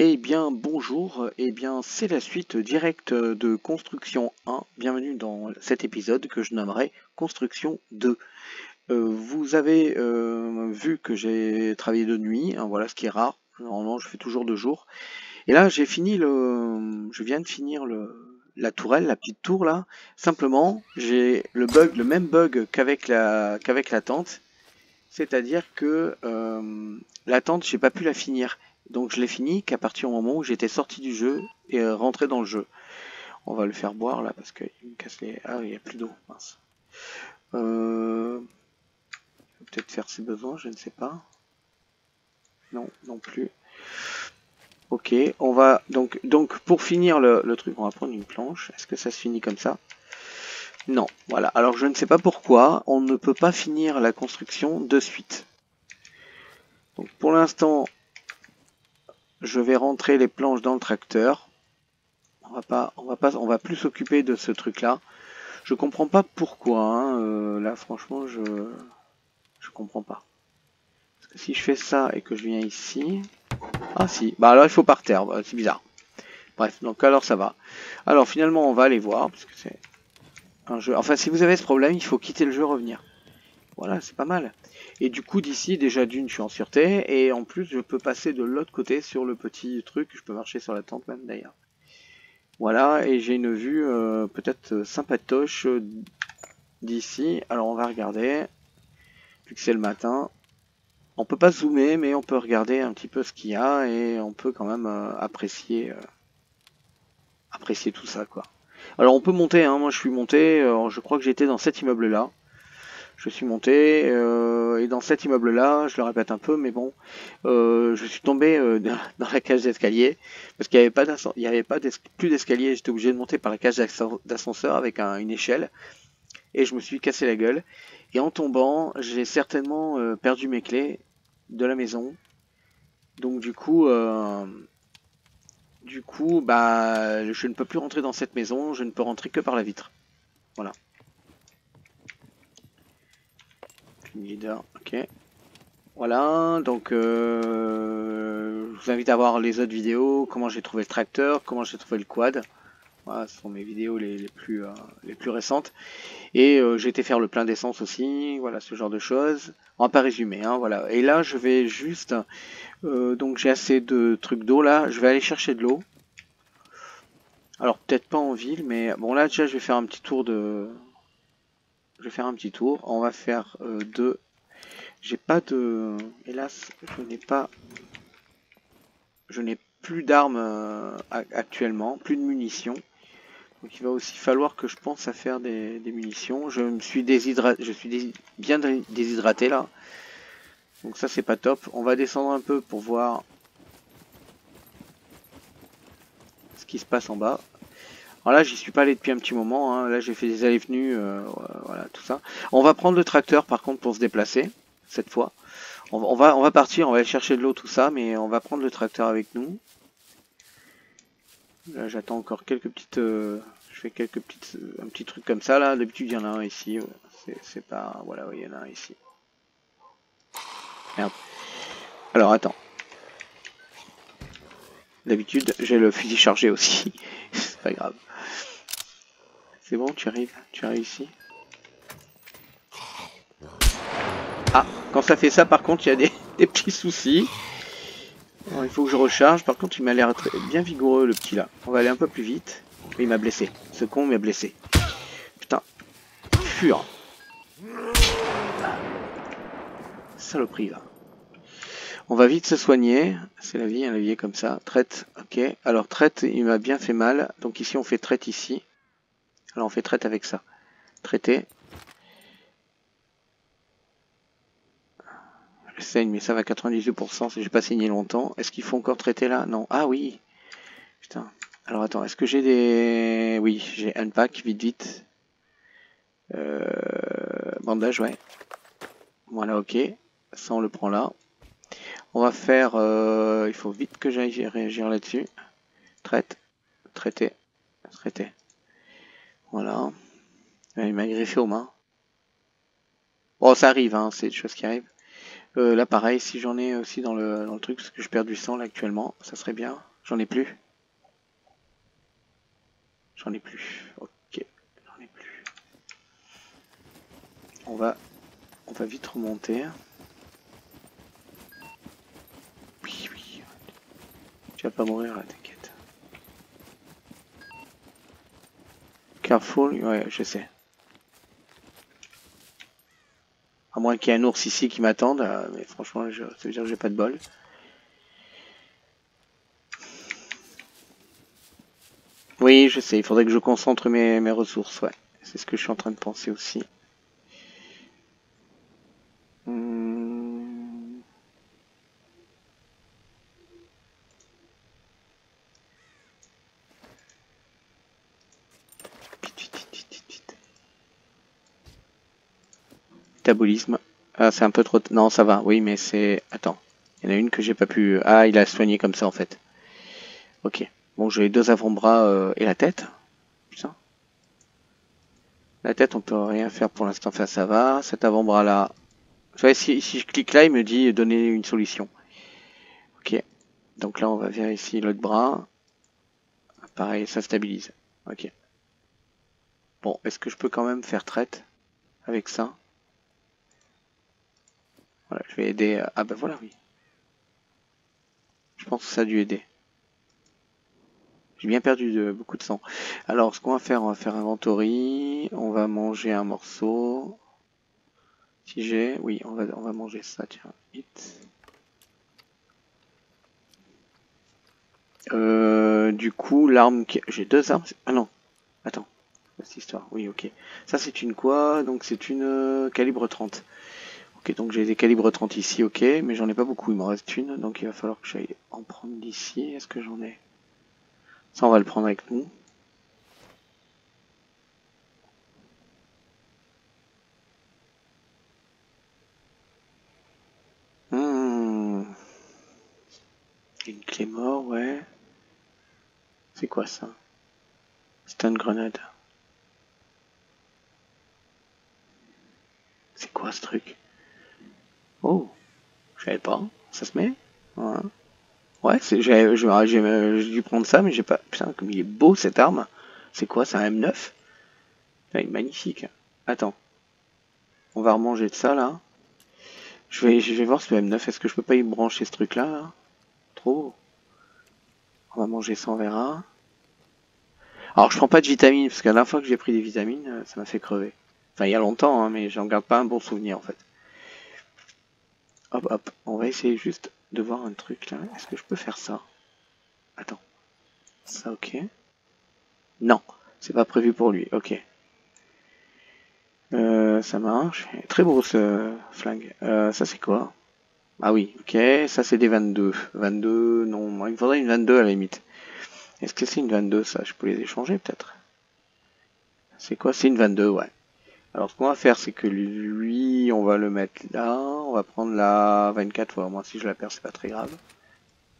Eh bien bonjour, eh bien c'est la suite directe de Construction 1. Bienvenue dans cet épisode que je nommerai Construction 2. Euh, vous avez euh, vu que j'ai travaillé de nuit, hein, voilà ce qui est rare. Normalement je fais toujours de jour. Et là j'ai fini le. Je viens de finir la tourelle, la petite tour là. Simplement j'ai le bug, le même bug qu'avec la qu'avec la tente. C'est-à-dire que euh, la tente, j'ai pas pu la finir. Donc je l'ai fini qu'à partir du moment où j'étais sorti du jeu et euh, rentré dans le jeu. On va le faire boire là parce qu'il me casse les... Ah il n'y a plus d'eau, mince. Euh... Peut-être faire ses besoins, je ne sais pas. Non, non plus. Ok, on va donc donc pour finir le, le truc, on va prendre une planche. Est-ce que ça se finit comme ça? Non, voilà. Alors je ne sais pas pourquoi on ne peut pas finir la construction de suite. Donc pour l'instant, je vais rentrer les planches dans le tracteur. On va pas, va plus s'occuper de ce truc-là. Je comprends pas pourquoi. Hein, euh, là, franchement, je, je comprends pas. Parce que si je fais ça et que je viens ici, ah si, bah alors il faut par terre. Bah, c'est bizarre. Bref, donc alors ça va. Alors finalement, on va aller voir parce que c'est un jeu. Enfin, si vous avez ce problème, il faut quitter le jeu, revenir. Voilà, c'est pas mal. Et du coup, d'ici, déjà d'une, je suis en sûreté. Et en plus, je peux passer de l'autre côté sur le petit truc. Je peux marcher sur la tente même d'ailleurs. Voilà, et j'ai une vue euh, peut-être sympatoche euh, d'ici. Alors on va regarder. Vu que c'est le matin. On peut pas zoomer, mais on peut regarder un petit peu ce qu'il y a. Et on peut quand même euh, apprécier, apprécier tout ça, quoi. Alors on peut monter, hein. moi je suis monté. je crois que j'étais dans cet immeuble-là je suis monté euh, et dans cet immeuble là je le répète un peu mais bon euh, je suis tombé euh, dans la cage d'escalier parce qu'il n'y avait pas il avait pas plus d'escalier j'étais obligé de monter par la cage d'ascenseur avec une échelle et je me suis cassé la gueule et en tombant j'ai certainement perdu mes clés de la maison. Donc du coup du coup bah je ne peux plus rentrer dans cette maison je ne peux rentrer que par la vitre. Voilà leader, ok. Voilà, donc euh, je vous invite à voir les autres vidéos, comment j'ai trouvé le tracteur, comment j'ai trouvé le quad. Voilà, ce sont mes vidéos les, plus, euh, les plus récentes. Et euh, j'ai été faire le plein d'essence aussi, voilà, ce genre de choses. Va pas résumer, hein, voilà. Et là, je vais juste... donc j'ai assez de trucs d'eau là, je vais aller chercher de l'eau. Alors peut-être pas en ville, mais bon là déjà je vais faire un petit tour de, je vais faire un petit tour. On va faire euh, deux. J'ai pas de... Hélas, je n'ai pas... Je n'ai plus d'armes euh, actuellement, plus de munitions. Donc il va aussi falloir que je pense à faire des, munitions. Je me suis déshydraté, je suis bien déshydraté là. Donc ça c'est pas top. On va descendre un peu pour voir ce qui se passe en bas. Alors là, j'y suis pas allé depuis un petit moment. Hein. Là, j'ai fait des allées-venues, euh, voilà, tout ça. On va prendre le tracteur, par contre, pour se déplacer cette fois. On, va, on va partir, on va aller chercher de l'eau, tout ça, mais on va prendre le tracteur avec nous. Là, j'attends encore quelques petites. Euh, je fais quelques petites, un petit truc comme ça là. D'habitude, il y en a un ici. C'est pas, voilà, il y en a un ici. Merde. Alors, attends. D'habitude, j'ai le fusil chargé aussi. Grave. C'est bon, tu arrives, tu arrives ici. Ah, quand ça fait ça, par contre, il y a des, petits soucis. il faut que je recharge. Par contre, il m'a l'air bien vigoureux, le petit là. On va aller un peu plus vite. Il m'a blessé. Ce con m'a blessé. Putain. Fur. Saloperie là. On va vite se soigner. C'est la vie, hein, la vie est comme ça. Traite, ok. Alors traite, il m'a bien fait mal. Donc ici, on fait traite ici. Alors on fait traite avec ça. Traiter. Je saigne, mais ça va 98%, j'ai pas saigné longtemps. Est-ce qu'il faut encore traiter là? Non. Ah oui Putain. Alors attends, est-ce que j'ai des... Oui, j'ai un pack, vite vite. Euh... Bandage, ouais. Voilà, ok. Ça, on le prend là. On va faire... Euh... Il faut vite que j'aille réagir là-dessus. Traite. Traiter. Traiter. Voilà. Il m'a griffé aux mains. Bon, ça arrive, hein, c'est des choses qui arrivent. Euh, là, pareil, si j'en ai aussi dans le, dans le truc, parce que je perds du sang là actuellement, ça serait bien. J'en ai plus. J'en ai plus. Ok, j'en ai plus. On va, on va vite remonter. Oui, oui. Vas pas mourir t'inquiète. Careful, ouais, je sais. À moins qu'il y ait un ours ici qui m'attende, euh, mais franchement, je, ça veut dire que j'ai pas de bol. Oui, je sais, il faudrait que je concentre mes, mes ressources, ouais. C'est ce que je suis en train de penser aussi. Hmm. Vite, vite, vite, vite, vite, vite. Ah, c'est un peu trop... Non, ça va, oui, mais c'est... Attends. Il y en a une que j'ai pas pu... Ah, il a soigné comme ça, en fait. Ok. Bon, j'ai les deux avant-bras euh, et la tête. Putain. La tête, on peut rien faire pour l'instant. Enfin, ça va. Cet avant-bras-là... Si, si je clique là, il me dit donner une solution. Ok. Donc là, on va vérifier l'autre bras. Pareil, ça stabilise. Ok. Bon, est-ce que je peux quand même faire traite avec ça? Je vais aider... euh, Ah ben voilà, oui. Je pense que ça a dû aider. J'ai bien perdu de, beaucoup de sang. Alors, ce qu'on va faire, on va faire inventory. On va manger un morceau. Si j'ai... Oui, on va, on va manger ça, tiens. Euh, du coup, l'arme... qui- J'ai deux armes. Ah non. Attends. Cette histoire. Oui, ok. Ça, c'est une quoi? Donc, c'est une euh, calibre 30. Ok, donc j'ai des calibres 30 ici, ok. Mais j'en ai pas beaucoup. Il m'en reste une. Donc, il va falloir que j'aille en prendre d'ici. Est-ce que j'en ai? Ça, on va le prendre avec nous. Hmm. Une clé mort, ouais. C'est quoi ça? C'est une grenade. C'est quoi ce truc? Oh, je savais pas. Ça se met Ouais. Ouais, j'ai, dû prendre ça, mais j'ai pas. Putain, comme il est beau cette arme. C'est quoi C'est un M9 Putain, il est magnifique. Attends. On va remanger de ça là. Je vais, je vais voir ce M9. Est-ce que je peux pas y brancher ce truc là, Trop. On va manger ça, on verra. Alors, je prends pas de vitamines, parce que la dernière fois que j'ai pris des vitamines, euh, ça m'a fait crever. Enfin, il y a longtemps, hein, mais j'en garde pas un bon souvenir, en fait. Hop, hop. On va essayer juste de voir un truc, là. Est-ce que je peux faire ça? Attends. Ça, ok. Non, c'est pas prévu pour lui. Ok. Euh, ça marche. Très beau, ce flingue. Euh, ça, c'est quoi? Ah oui, ok. Ça, c'est des 22. 22, non. Il me faudrait une 22 à la limite. Est-ce que c'est une 22 ça? Je peux les échanger peut-être C'est quoi? C'est une 22, ouais. Alors ce qu'on va faire c'est que lui on va le mettre là, on va prendre la 24 fois, moi si je la perds c'est pas très grave.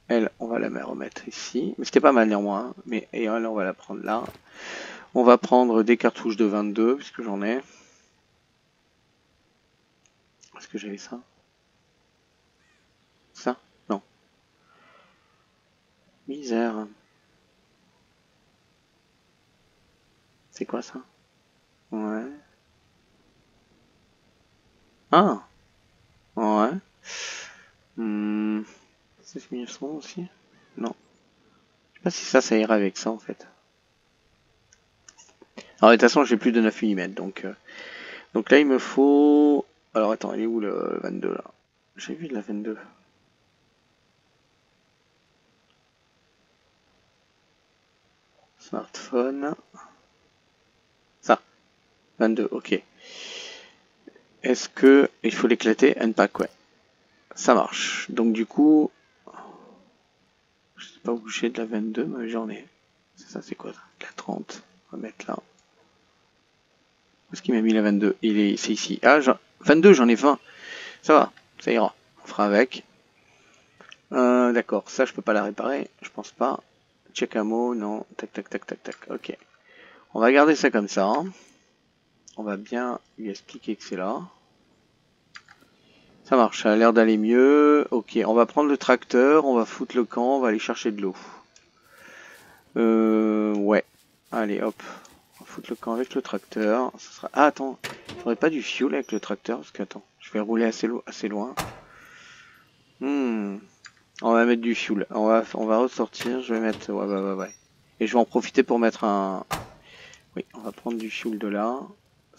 Elle on va la remettre ici, mais c'était pas mal néanmoins, hein. mais et elle on va la prendre là. On va prendre des cartouches de 22 puisque j'en ai. Est-ce que j'avais ça? Ça? Non. Misère. C'est quoi ça? Ouais. Ah Ouais. Hmm. C'est 1900 aussi? Non. Je sais pas si ça, ça ira avec ça en fait. Alors de toute façon, j'ai plus de 9 mm donc. euh, Donc là, il me faut. Alors attends, il est où le 22 là? J'ai vu de la 22. Smartphone. Ça. 22, ok. Est-ce que il faut l'éclater Unpack, ouais. Ça marche. Donc du coup, je sais pas où j'ai de la 22, mais j'en ai. C'est ça, c'est quoi ça? La 30. On va mettre là. Où est-ce qu'il m'a mis la 22 Il est, c'est ici. Ah, j'en- 22, j'en ai 20. Ça va, ça ira. On fera avec. Euh, D'accord, ça je peux pas la réparer, je pense pas. Check ammo, non. Tac, tac, tac, tac, tac. Ok. On va garder ça comme ça. On va bien lui expliquer que c'est là. Ça marche, ça a l'air d'aller mieux. Ok, on va prendre le tracteur, on va foutre le camp, on va aller chercher de l'eau. Euh, ouais. Allez, hop. On va foutre le camp avec le tracteur. Sera... Ah, attends. J'aurais pas du fuel avec le tracteur parce que, attends, je vais rouler assez, loin. Hmm. On va mettre du fuel. On va, ressortir. Je vais mettre... Ouais, ouais, ouais, ouais. Et je vais en profiter pour mettre un... Oui, on va prendre du fuel de là.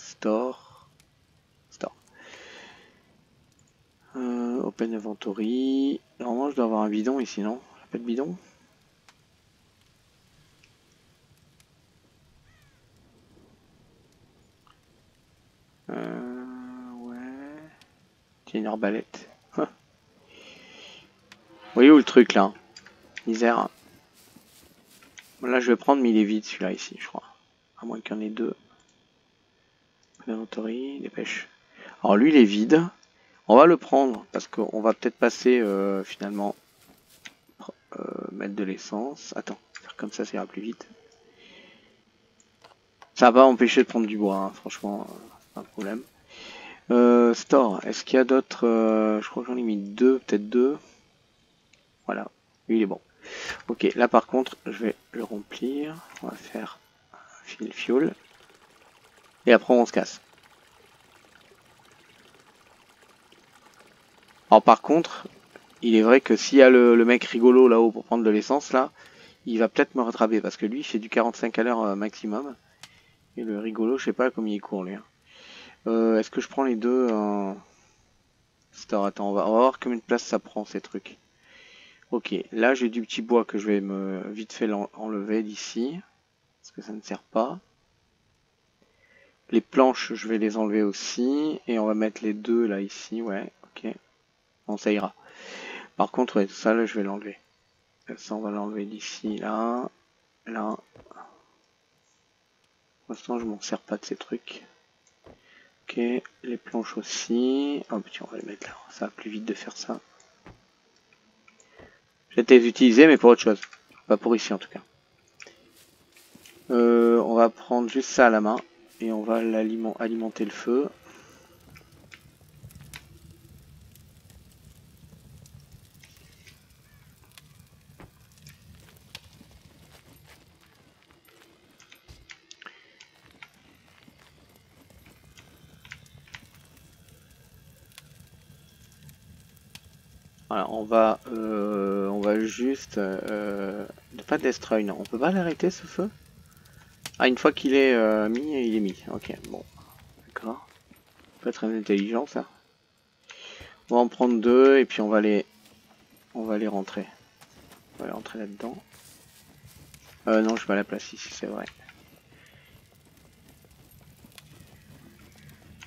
Store. Store. Euh, open inventory. Normalement, je dois avoir un bidon ici, non? Pas de bidon? Euh, ouais. Tiens, une arbalète. Voyez où le truc là? Misère. Là, je vais prendre, mais il est vide celui-là ici, je crois. À moins qu'il y en ait deux. Inventory, dépêche. Alors lui, il est vide. On va le prendre parce qu'on va peut-être passer euh, finalement euh, mettre de l'essence. Attends, faire comme ça, ça ira plus vite. Ça va empêcher de prendre du bois, hein, franchement, euh, pas un problème. Store, est-ce qu'il y a d'autres Je crois que j'en ai mis deux, peut-être deux. Voilà, lui il est bon. Ok, là par contre, je vais le remplir. On va faire fil fuel. Et après on se casse. Alors par contre, il est vrai que s'il y a le, mec rigolo là-haut pour prendre de l'essence là, il va peut-être me rattraper parce que lui il fait du 45 à l'heure euh, maximum. Et le rigolo, je sais pas combien il court lui. Hein. Euh, est-ce que je prends les deux en... Attends, on va, on va voir combien de place ça prend ces trucs. Ok, là j'ai du petit bois que je vais me vite fait enlever d'ici. Parce que ça ne sert pas. Les planches, je vais les enlever aussi. Et on va mettre les deux là ici, ouais, ok. Bon, ça ira. Par contre, ouais, ça là, je vais l'enlever. Ça, on va l'enlever d'ici, là, là. Pour l'instant, je m'en sers pas de ces trucs. Ok, les planches aussi. Oh, on va les mettre là. Ça va plus vite de faire ça. Je vais les utiliser, mais pour autre chose. Pas pour ici, en tout cas. Euh, on va prendre juste ça à la main. Et on va alimenter le feu. Voilà, on va, euh, on va juste, euh, pas destroy, non, on peut pas l'arrêter ce feu? Ah, une fois qu'il est euh, mis, il est mis, ok, bon, d'accord, pas très intelligent ça. On va en prendre deux et puis on va les, on va les rentrer, on va les rentrer là-dedans. Euh, non, je vais la place ici, c'est vrai.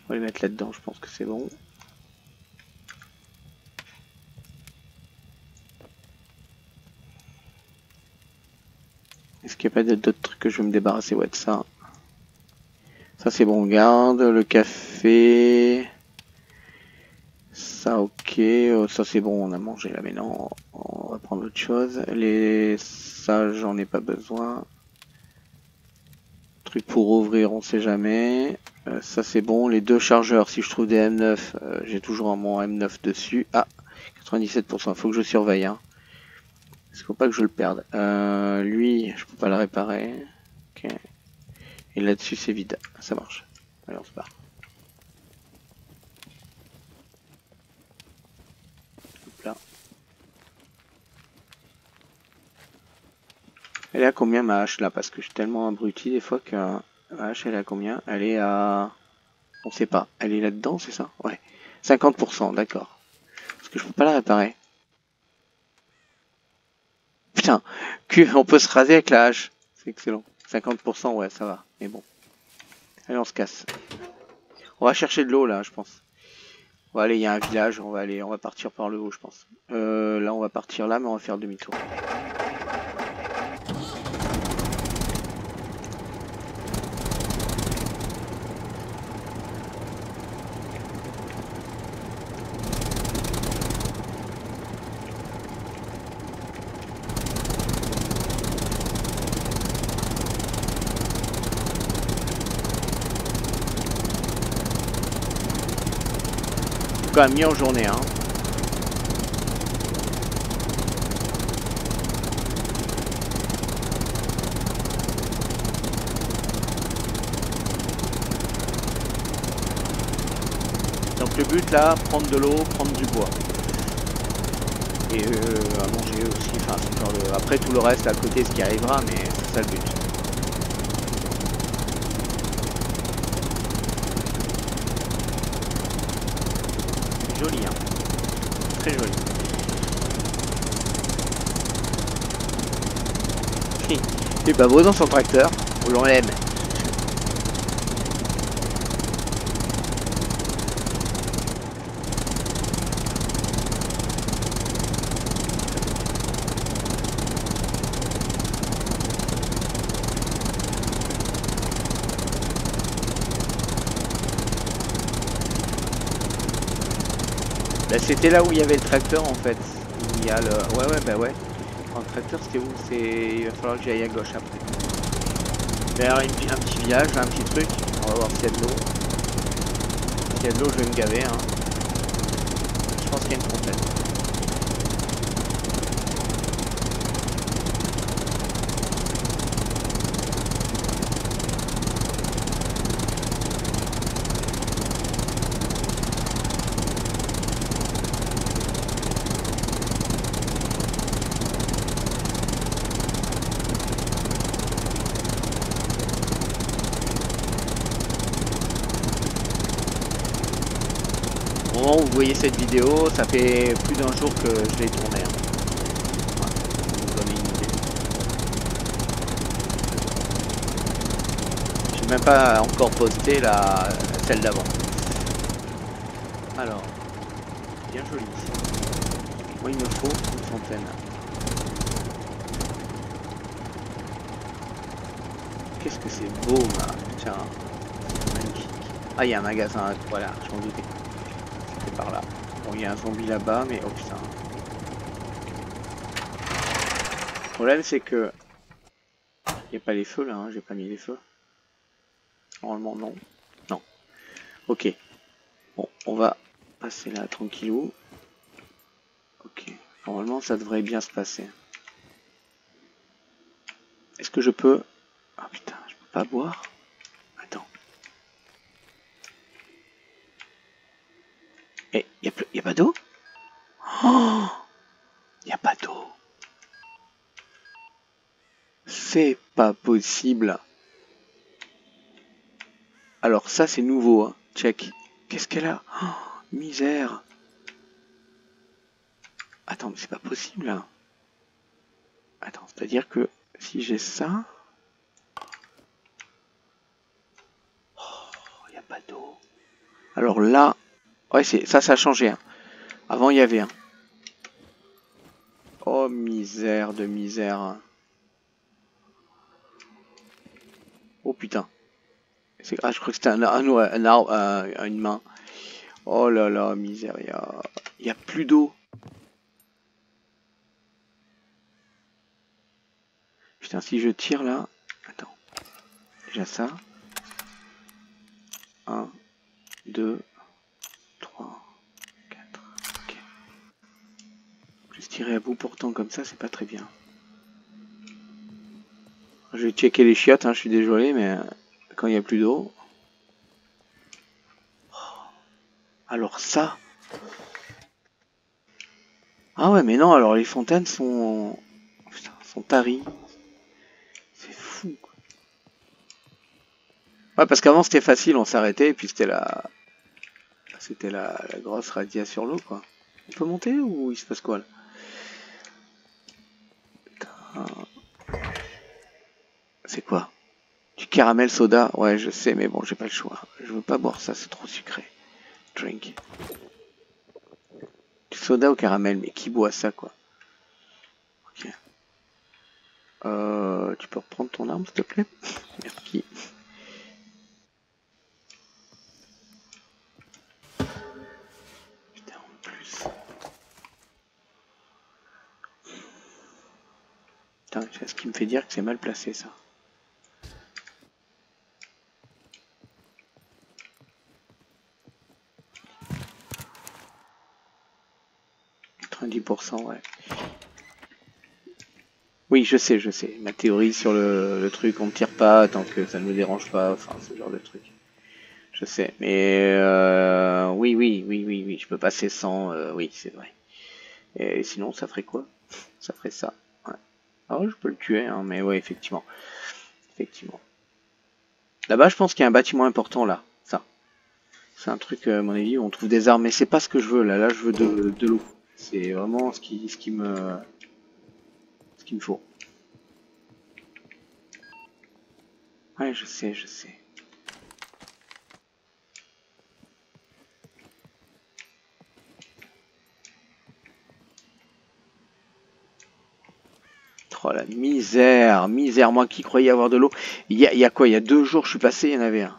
On va les mettre là-dedans, je pense que c'est bon. Est-ce qu'il n'y a pas d'autres trucs que je vais me débarrasser? Ouais, de ça. Ça, c'est bon, garde. Le café. Ça, ok. Oh, ça, c'est bon, on a mangé là. Mais non, on va prendre autre chose. Les... Ça, j'en ai pas besoin. Truc pour ouvrir, on sait jamais. Euh, ça, c'est bon. Les deux chargeurs, si je trouve des M9, euh, j'ai toujours mon M9 dessus. Ah, 97%. Faut que je surveille. Hein. Il faut pas que je le perde. Euh, lui, je peux pas le réparer. Et là-dessus, c'est vide. Ça marche. Allez, on se barre. Elle est à combien ma hache là? Parce que je suis tellement abruti des fois que ma hache elle est à combien? Elle est à... On sait pas. Elle est là-dedans, c'est ça? Ouais. 50%, d'accord. Parce que je peux pas la réparer. Putain, on peut se raser avec la hache. C'est excellent. 50%, ouais, ça va. Mais bon. Allez, on se casse. On va chercher de l'eau, là, je pense. On va aller, il y a un village, on va aller, on va partir par le haut, je pense. Euh, là, on va partir là, mais on va faire demi-tour. Mis en journée. Hein. Donc le but là, prendre de l'eau, prendre du bois. Et euh, à manger aussi, enfin. Après tout le reste à côté ce qui arrivera, mais c'est ça le but. Il est pas beau dans son tracteur, on l'aime. Bah, c'était là où il y avait le tracteur en fait. Il y a le. Ouais ouais bah ouais. Le tracteur c'était où C'est. Il va falloir que j'aille à gauche après. Vers un petit village, un petit truc. On va voir s'il y a de l'eau. S'il y a de l'eau je vais me gaver hein. Je pense qu'il y a une fontaine. où vous voyez cette vidéo, ça fait plus d'un jour que je l'ai tournée. Hein. Je n'ai même pas encore posté la celle d'avant. Alors, bien joli. Moi, il me faut une fontaine. Qu'est-ce que c'est beau, là. Tiens, magnifique. Ah, il y a un magasin, voilà, je m'en doutais il y a un zombie là-bas, mais oh putain. Le problème, c'est que... Il n'y a pas les feux, là, hein. j'ai pas mis les feux. Normalement, non. Non. Ok. Bon, on va passer là, tranquillou. Ok. Normalement, ça devrait bien se passer. Est-ce que je peux... Ah putain, je peux pas boire Et il n'y a, pas d'eau Oh Il n'y a pas d'eau. C'est pas possible. Alors ça c'est nouveau, hein. check. Qu'est-ce qu'elle a? Oh, Misère. Attends, mais c'est pas possible. Hein. Attends, c'est-à-dire que si j'ai ça... Oh, il n'y a pas d'eau. Alors là, Ouais, ça, ça a changé. Hein. Avant, il y avait un. Oh, misère de misère. Oh putain. Ah, je crois que c'était un, un, un, arbre, une main. Oh là là, misère. Il n'y a, plus d'eau. Putain, si je tire là... Attends. Déjà ça. 1, 2, tirer à bout pourtant comme ça, c'est pas très bien. Je vais checker les chiottes, hein, je suis désolé, mais euh, quand il n'y a plus d'eau. Oh. Alors ça. Ah ouais, mais non, alors les fontaines sont... Putain, sont taries. C'est fou. Ouais, parce qu'avant c'était facile, on s'arrêtait, et puis c'était la... C'était la... la grosse radiation sur l'eau, quoi. On peut monter ou il se passe quoi là? C'est quoi? Du caramel soda? Ouais, je sais, mais bon, j'ai pas le choix. Je veux pas boire ça, c'est trop sucré. Drink. Du soda au caramel, mais qui boit ça, quoi? Ok. Euh, tu peux reprendre ton arme, s'il te plaît? Merci. c'est ce qui me fait dire que c'est mal placé ça? 25%, ouais. Oui, je sais, je sais. Ma théorie sur le, truc, on ne tire pas tant que ça ne me dérange pas, enfin, ce genre de truc. Je sais, mais euh, oui, oui, oui, oui, oui, je peux passer sans, euh, oui, c'est vrai. Et sinon, ça ferait quoi? Ça ferait ça. Ouais. Ah je peux le tuer, hein, mais ouais, effectivement. Effectivement. Là-bas, je pense qu'il y a un bâtiment important, là. Ça. C'est un truc, à mon avis, où on trouve des armes, mais c'est pas ce que je veux, là. Là, je veux de l'eau. C'est vraiment ce qui, ce qui me... Ce qu'il me faut. Ouais, je sais, je sais. Oh la misère, misère, moi qui croyais avoir de l'eau. Il y a, y a, quoi? Il y a deux jours, je suis passé, il y en avait un.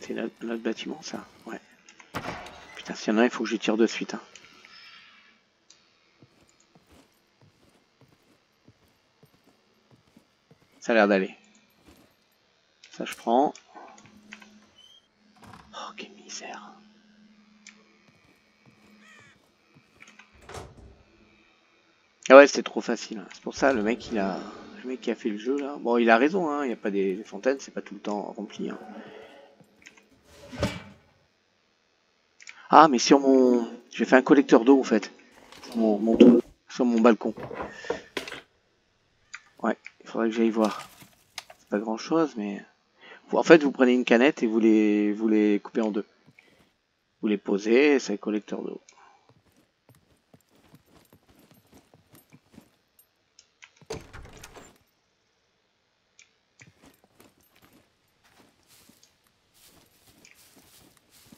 C'est notre, notre, ça Ouais. Putain, s'il y en a un, il faut que je tire de suite. Hein. Ça a l'air d'aller. Ça je prends. Oh, quelle misère. Ah ouais, c'était trop facile. C'est pour ça, le mec, il a... Le mec qui a fait le jeu, là... Bon, il a raison, hein. Il n'y a pas des, des fontaines, c'est pas tout le temps rempli, hein. Ah, mais sur mon... J'ai fait un collecteur d'eau, en fait. Sur mon, balcon. Ouais, il faudrait que j'aille voir. C'est pas grand chose, mais... En fait, vous prenez une canette et vous les, vous les coupez en deux. Vous les posez, c'est un collecteur d'eau.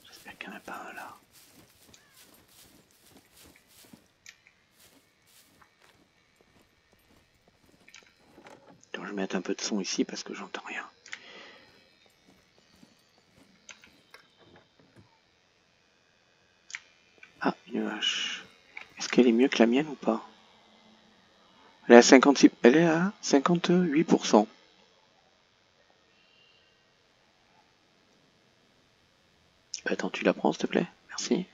J'espère qu'il n'y en a pas un là. je vais mettre un peu de ici parce que j'entends rien. Ah, une. Est-ce qu'elle est mieux que la mienne ou pas? Elle est à 56... Elle est à 58%. Attends, tu la prends s'il te plaît? Merci.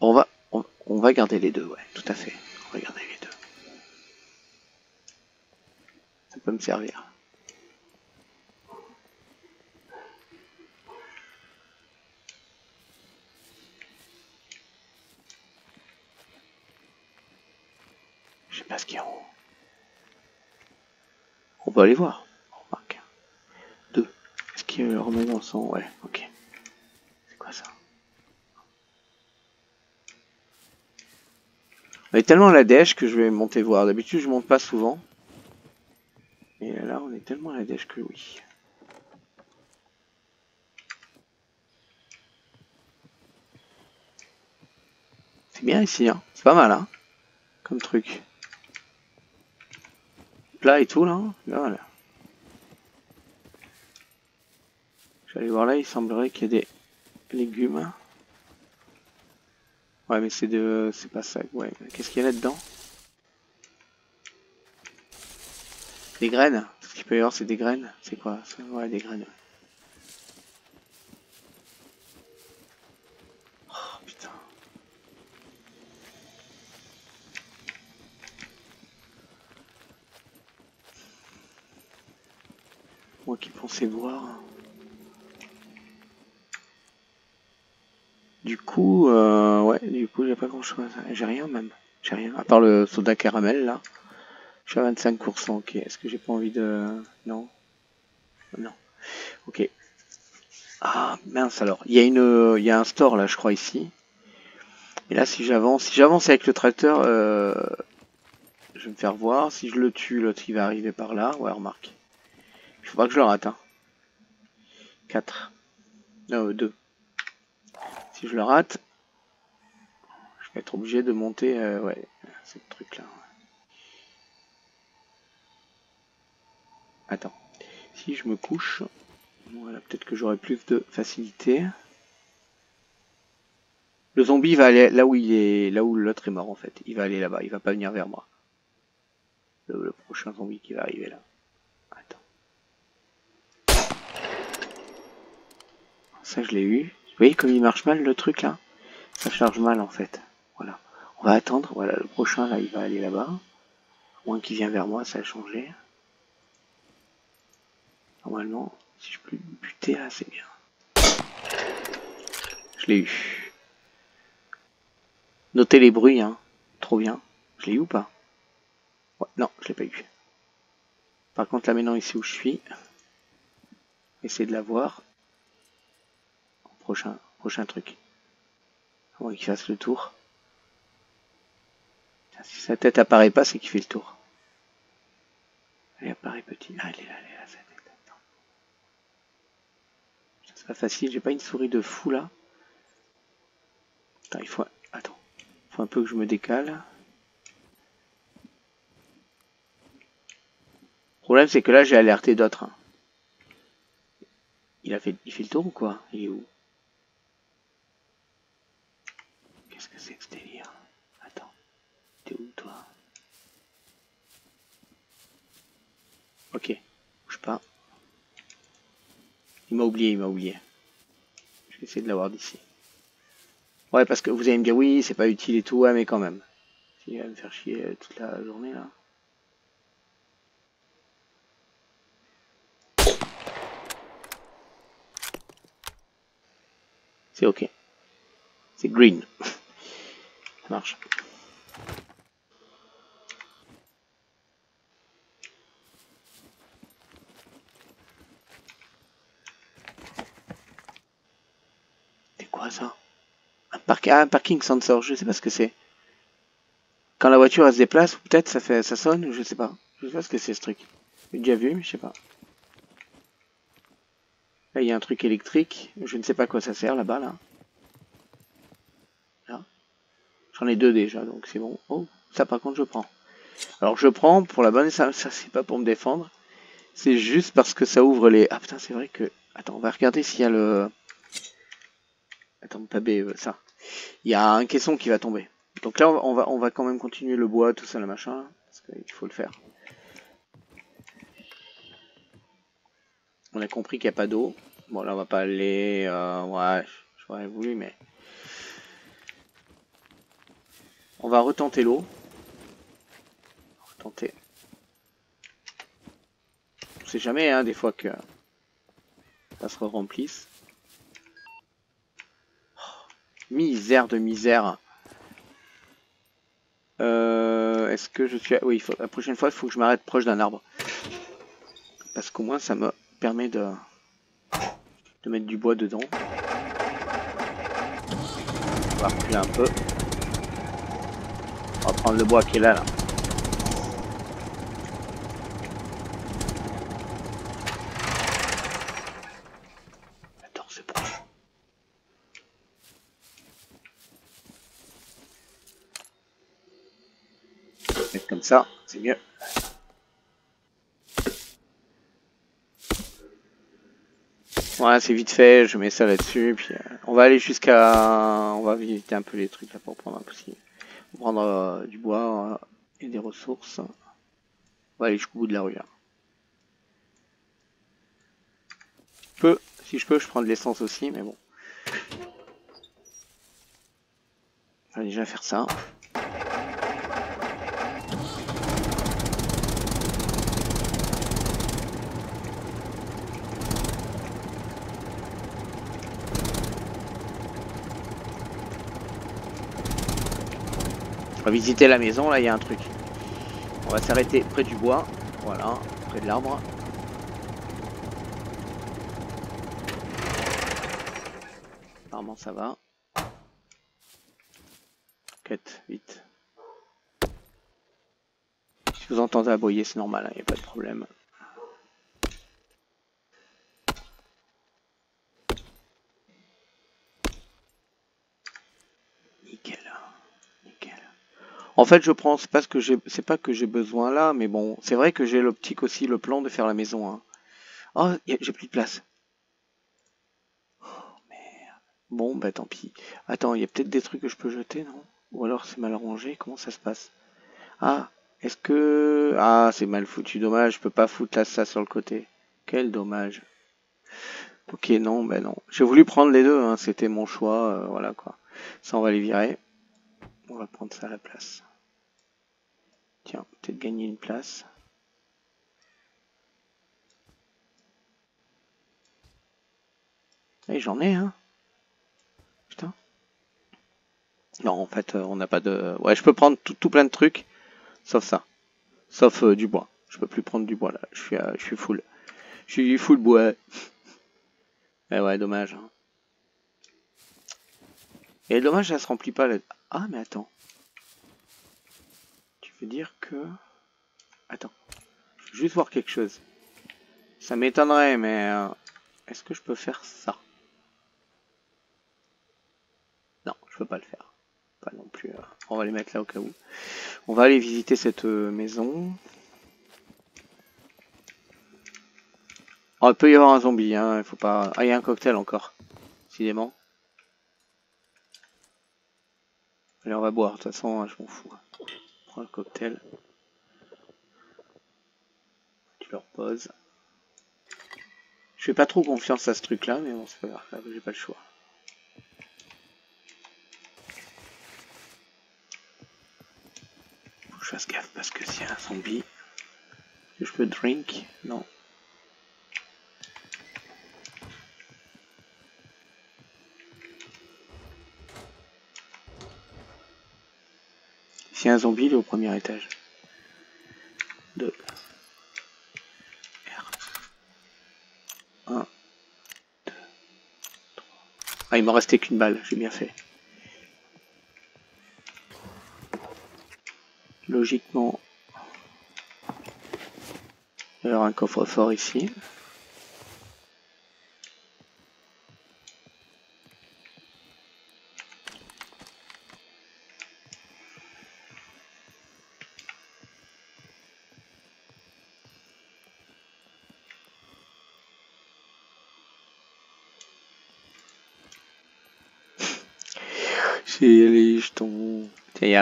On va, on, on va garder les deux, ouais, tout à fait. On va garder les deux. Ça peut me servir. Je sais pas ce qu'il y a en haut. On peut aller voir. Remarque. Deux. Est-ce qu'il remet dans son... Ouais, ok. C'est quoi ça? On est tellement à la dèche que je vais monter voir. D'habitude, je monte pas souvent. Et là, on est tellement à la dèche que oui. C'est bien ici, hein. C'est pas mal, hein. Comme truc. Plat et tout, là. Voilà. Je vais aller voir là, il semblerait qu'il y ait des légumes. Ouais, mais c'est de... c'est pas ça. Ouais, qu'est-ce qu'il y a là-dedans? Des graines Ce qu'il peut y avoir, c'est des graines C'est quoi? Ouais, des graines. Oh, putain. Moi qui pensais voir. Du coup, euh, ouais, du coup, j'ai pas grand chose. J'ai rien même. J'ai rien. À part le soda caramel là. Je suis à 25%, ok. Est-ce que j'ai pas envie de... Non Non. Ok. Ah, mince alors. Il y, a une, il y a un store là, je crois, ici. Et là, si j'avance, si j'avance avec le tracteur, euh, je vais me faire voir. Si je le tue, l'autre il va arriver par là. Ouais, remarque. Il faut pas que je le rate. Hein. 4. Non, 2. Si je le rate, je vais être obligé de monter, euh, ouais, ce truc là. Attends. Si je me couche, voilà, peut-être que j'aurai plus de facilité. Le zombie va aller là où il est, là où l'autre est mort en fait. Il va aller là-bas, il va pas venir vers moi. Le, prochain zombie qui va arriver là. Attends. Ça je l'ai eu. Vous voyez comme il marche mal le truc là? Ça charge mal en fait. Voilà. On va attendre. Voilà, le prochain là, il va aller là-bas. Moins qu'il vient vers moi, ça a changé. Normalement, si je peux buter là, c'est bien. Je l'ai eu. Notez les bruits, hein. Trop bien. Je l'ai eu ou pas? Non, je l'ai pas eu. Par contre, là maintenant, ici où je suis, essayer de la voir. Prochain, prochain truc. Va qu'il fasse le tour. Si sa tête apparaît pas, c'est qu'il fait le tour. Elle apparaît petit. Ah, elle est là, sa tête. C'est pas facile, j'ai pas une souris de fou là. Attends, il faut... Attends. Faut un peu que je me décale. Le problème, c'est que là, j'ai alerté d'autres. Hein. Il a fait... Il fait le tour ou quoi? Il est où? Qu'est-ce que c'est que ce délire? Attends. T'es où, toi? Ok. Il m'a oublié, il m'a oublié. Je vais essayer de l'avoir d'ici. Ouais, parce que vous allez me dire, oui, c'est pas utile et tout, ouais, mais quand même. Il va me faire chier euh, toute la journée, là. C'est ok. C'est green. Ça marche. C'est quoi ça un, parc ah, parking sensor, je sais pas ce que c'est. Quand la voiture elle se déplace, peut-être ça fait ça sonne, je sais pas. Je sais pas ce que c'est ce truc. J'ai déjà vu, mais je sais pas. Là, il y a un truc électrique. Je ne sais pas à quoi ça sert là-bas, là. Là. J'en ai deux déjà, donc c'est bon. Oh, ça par contre, je prends. Alors, je prends pour la bonne... Ça, ça c'est pas pour me défendre. C'est juste parce que ça ouvre les... Ah putain, c'est vrai que... Attends, on va regarder s'il y a le... Attends, pas B, euh, ça. Il y a un caisson qui va tomber. Donc là, on va, on va quand même continuer le bois, tout ça, le machin. Parce qu'il faut le faire. On a compris qu'il n'y a pas d'eau. Bon, là, on va pas aller... Euh, ouais, j'aurais voulu, mais... On va retenter l'eau. Retenter. On sait jamais, hein, des fois que ça se remplisse. Oh, misère de misère. Euh, Est-ce que je suis... Oui, la prochaine fois, il faut que je m'arrête proche d'un arbre. Parce qu'au moins, ça me permet de, de mettre du bois dedans. On va reculer un peu. On va prendre le bois qui est là, là. Attends, c'est proche. Mettre ça, c'est mieux. Voilà, c'est vite fait, je mets ça là-dessus, puis euh, on va aller jusqu'à... On va visiter un peu les trucs là pour prendre un possible. Prendre euh, du bois euh, et des ressources. On va aller jusqu'au bout de la rue là. Je peux, si je peux, je prends de l'essence aussi, mais bon. On va déjà faire ça. On va visiter la maison, là il y a un truc. On va s'arrêter près du bois, voilà, près de l'arbre. Apparemment ça va. Quête, vite. Si vous entendez aboyer, c'est normal, il hein, n'y a pas de problème. En fait, je pas j'ai, c'est pas que j'ai besoin là, mais bon, c'est vrai que j'ai l'optique aussi, le plan de faire la maison. Hein. Oh, j'ai plus de place. Oh merde. Bon, bah tant pis. Attends, il y a peut-être des trucs que je peux jeter, non? Ou alors c'est mal rangé, comment ça se passe? Ah, est-ce que... Ah, c'est mal foutu, dommage, je peux pas foutre là, ça sur le côté. Quel dommage. Ok, non, ben non. J'ai voulu prendre les deux, hein, c'était mon choix, euh, voilà quoi. Ça, on va les virer. On va prendre ça à la place. Tiens, peut-être gagner une place. Et j'en ai, hein. Putain. Non, en fait, euh, on n'a pas de... Ouais, je peux prendre tout, plein de trucs, sauf ça. Sauf euh, du bois. Je peux plus prendre du bois, là. Je suis, je suis full. Je suis full bois. Eh ouais, dommage. Hein. Et dommage, ça se remplit pas. Là. Ah, mais attends. Dire que... Attends. Je veux juste voir quelque chose. Ça m'étonnerait, mais... Euh, est-ce que je peux faire ça? Non, je peux pas le faire. Pas non plus. Euh, on va les mettre là au cas où. On va aller visiter cette euh, maison. Oh, il peut y avoir un zombie, hein. Il faut pas... Ah, il y a un cocktail encore. Décidément. Allez, on va boire. De toute façon, je m'en fous. Prends le cocktail. Tu le reposes. Je fais pas trop confiance à ce truc-là, mais bon, c'est pas grave. J'ai pas le choix. Faut que je fasse gaffe parce que s'il y a un zombie... Je peux drink? Non. Un zombie, il est au premier étage. 2. R. 1. 2. 3. Ah, il m'en restait qu'une balle, j'ai bien fait. Logiquement, il y aura un coffre-fort ici.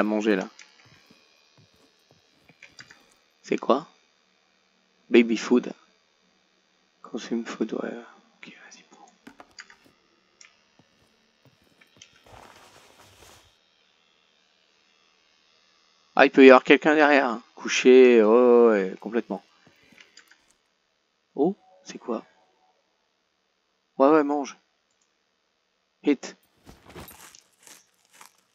Manger là. C'est quoi? Baby food. Consume food, ouais. Ok, vas-y. Ah, il peut y avoir quelqu'un derrière. Hein. Couché, oh, complètement. Oh, c'est quoi? Ouais, ouais, mange. Hit.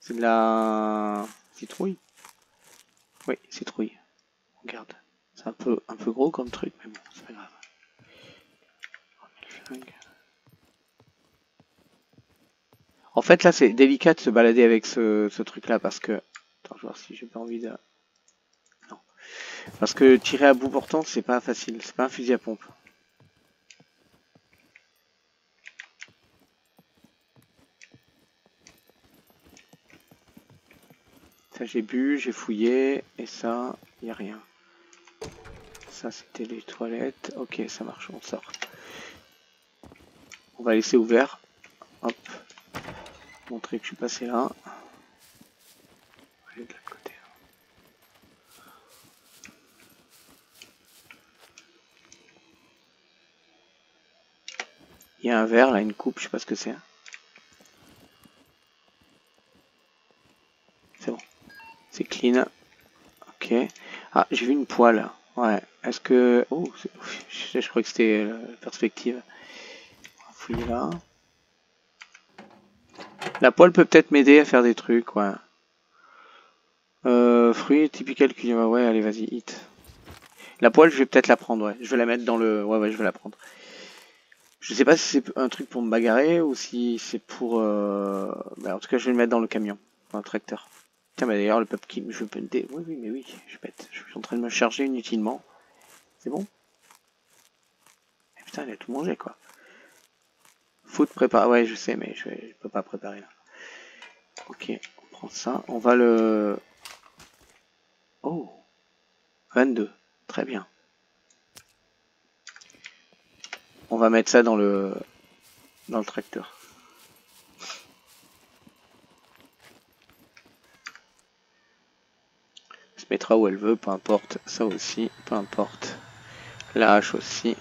C'est de la citrouille. Oui, citrouille. Regarde. C'est un peu, un peu gros comme truc, mais bon, c'est pas grave. En fait, là, c'est délicat de se balader avec ce, ce truc-là parce que... Attends, je vais voir si j'ai pas envie de... Non. Parce que tirer à bout portant, c'est pas facile. C'est pas un fusil à pompe. Ça j'ai bu, j'ai fouillé, et ça, il a rien. Ça c'était les toilettes. Ok, ça marche, on sort. On va laisser ouvert. Hop. Montrer que je suis passé là. De côté. Il y a un verre là, une coupe, je sais pas ce que c'est. C'est Ok. Ah, j'ai vu une poêle. Ouais. Est-ce que... Oh, je, crois que c'était la perspective. Fouiller là. La poêle peut peut-être m'aider à faire des trucs, ouais. Euh, fruits, typical cuisine. Ouais, allez, vas-y, hit. La poêle, je vais peut-être la prendre, ouais. Je vais la mettre dans le... Ouais, ouais, je vais la prendre. Je sais pas si c'est un truc pour me bagarrer ou si c'est pour... Euh... Bah, en tout cas, je vais le mettre dans le camion, dans le tracteur. Tiens, mais d'ailleurs, le qui je peux Oui, oui, mais oui, je pète. Je suis en train de me charger inutilement. C'est bon Putain, elle a tout mangé, quoi. Foot prépare. Ouais, je sais, mais je, je peux pas préparer là. Ok, on prend ça. On va le... Oh 22. Très bien. On va mettre ça dans le dans le tracteur. Mettra où elle veut, peu importe. Ça aussi, peu importe. La hache aussi.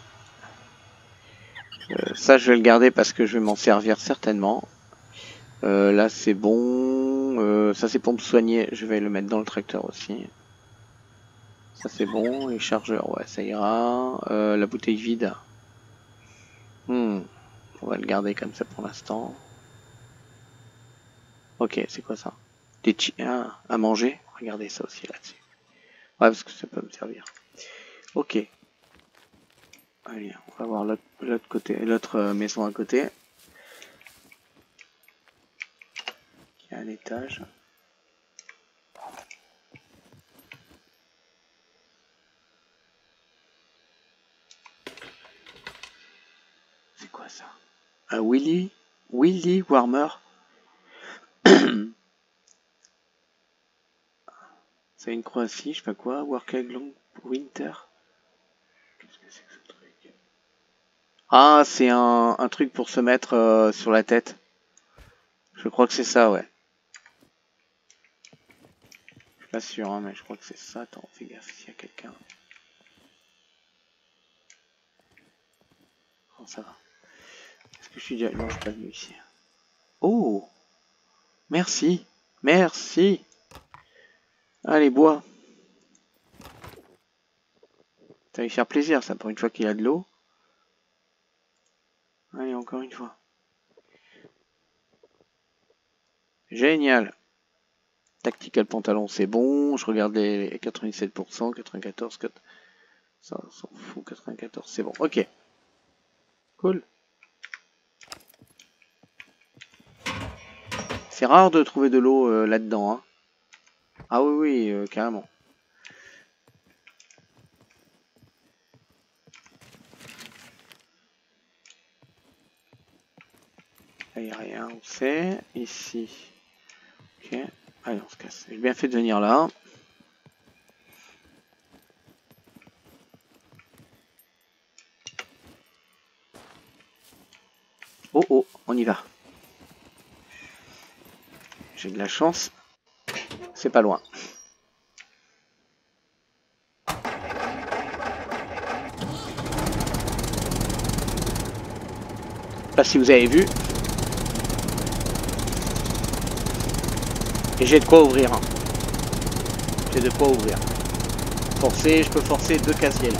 Euh, ça, je vais le garder parce que je vais m'en servir certainement. Euh, là, c'est bon. Euh, ça, c'est pour me soigner. Je vais le mettre dans le tracteur aussi. Ça, c'est bon. Les chargeurs, ouais, ça ira. la bouteille vide. Hmm. On va le garder comme ça pour l'instant. Ok, c'est quoi ça? Des ah, à manger? Regardez ça aussi là-dessus. Ouais, parce que ça peut me servir. Ok. Allez, on va voir l'autre côté, l'autre euh, maison à côté. Il y a un étage. C'est quoi ça? Un Willy Willy Warmer C'est une Croatie, je sais pas quoi. Work Long Winter. Ah, c'est un, truc pour se mettre euh, sur la tête. Je crois que c'est ça, ouais. Je suis pas sûr, hein, mais je crois que c'est ça. Attends, fais gaffe s'il y a quelqu'un. Oh, ça va? Est-ce que je suis déjà... Non, je suis pas venu ici. Oh Merci Merci Allez, bois. Ça va lui faire plaisir, ça, pour une fois qu'il a de l'eau. Allez, encore une fois. Génial. Tactical pantalon, c'est bon. Je regarde les 97%, 94, ça s'en fout, 94, c'est bon. Ok. Cool. C'est rare de trouver de l'eau euh, là-dedans. Hein. Ah oui, oui, euh, carrément. Là, il n'y a rien, on sait. Ici. Ok. Allez, on se casse. J'ai bien fait de venir là. Oh oh, on y va. J'ai de la chance. C'est pas loin. Pas si vous avez vu, Et j'ai de quoi ouvrir. Hein. J'ai de quoi ouvrir. Forcer, je peux forcer deux casiers.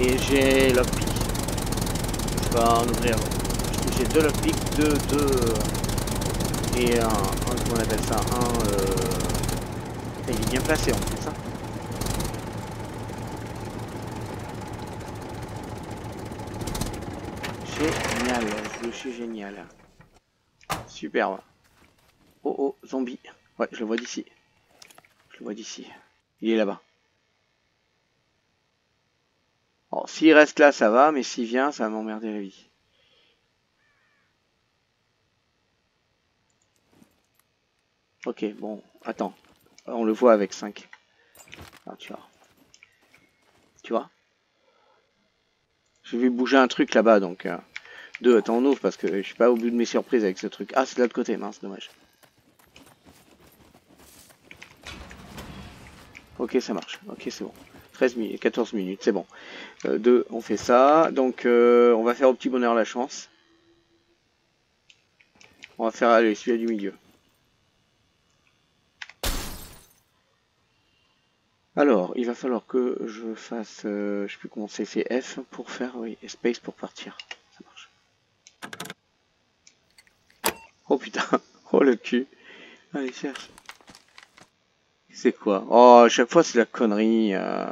Et j'ai lockpick. Je en ouvrir. J'ai deux lockpick, deux, deux... Et un, un, comment on appelle ça Un... Euh... Il est bien placé en plus. ça. Hein. Génial, je suis génial. Superbe. Oh oh, zombie. Ouais, je le vois d'ici. Je le vois d'ici. Il est là-bas. Bon, s'il reste là, ça va, mais s'il vient, ça va m'emmerder la vie. Ok, bon, attends. On le voit avec 5. Ah, tu vois. Tu vois J'ai vu bouger un truc là-bas, donc... Euh, deux, attends, on ouvre parce que je suis pas au bout de mes surprises avec ce truc. Ah, c'est de l'autre côté, mince, dommage. Ok, ça marche. Ok, c'est bon. 13 minutes, 14 minutes, c'est bon. Euh, deux, on fait ça. Donc, euh, on va faire au petit bonheur la chance. On va faire aller celui du milieu. Alors, il va falloir que je fasse, euh, je sais plus comment c'est, F pour faire, oui, space pour partir. Ça marche. Oh putain, oh le cul. Allez, cherche. C'est quoi? Oh, à chaque fois, c'est la connerie. Euh.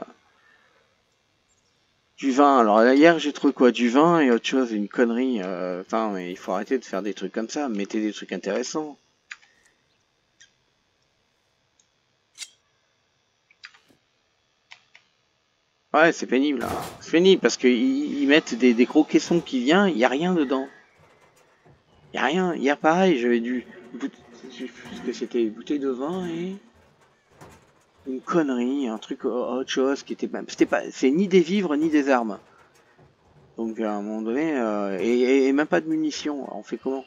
Du vin. Alors, hier, j'ai trouvé quoi? Du vin et autre chose, une connerie. Euh, enfin, mais il faut arrêter de faire des trucs comme ça. Mettez des trucs intéressants. Ouais, c'est pénible. Hein. C'est pénible parce qu'ils mettent des, gros caissons qui viennent, il n'y a rien dedans. Il n'y a rien. Hier, pareil, j'avais dû... que c'était bouteille de vin et une connerie, un truc autre chose qui était c'était pas, c'est ni des vivres ni des armes. Donc à un moment donné, euh, et, même pas de munitions. on fait comment?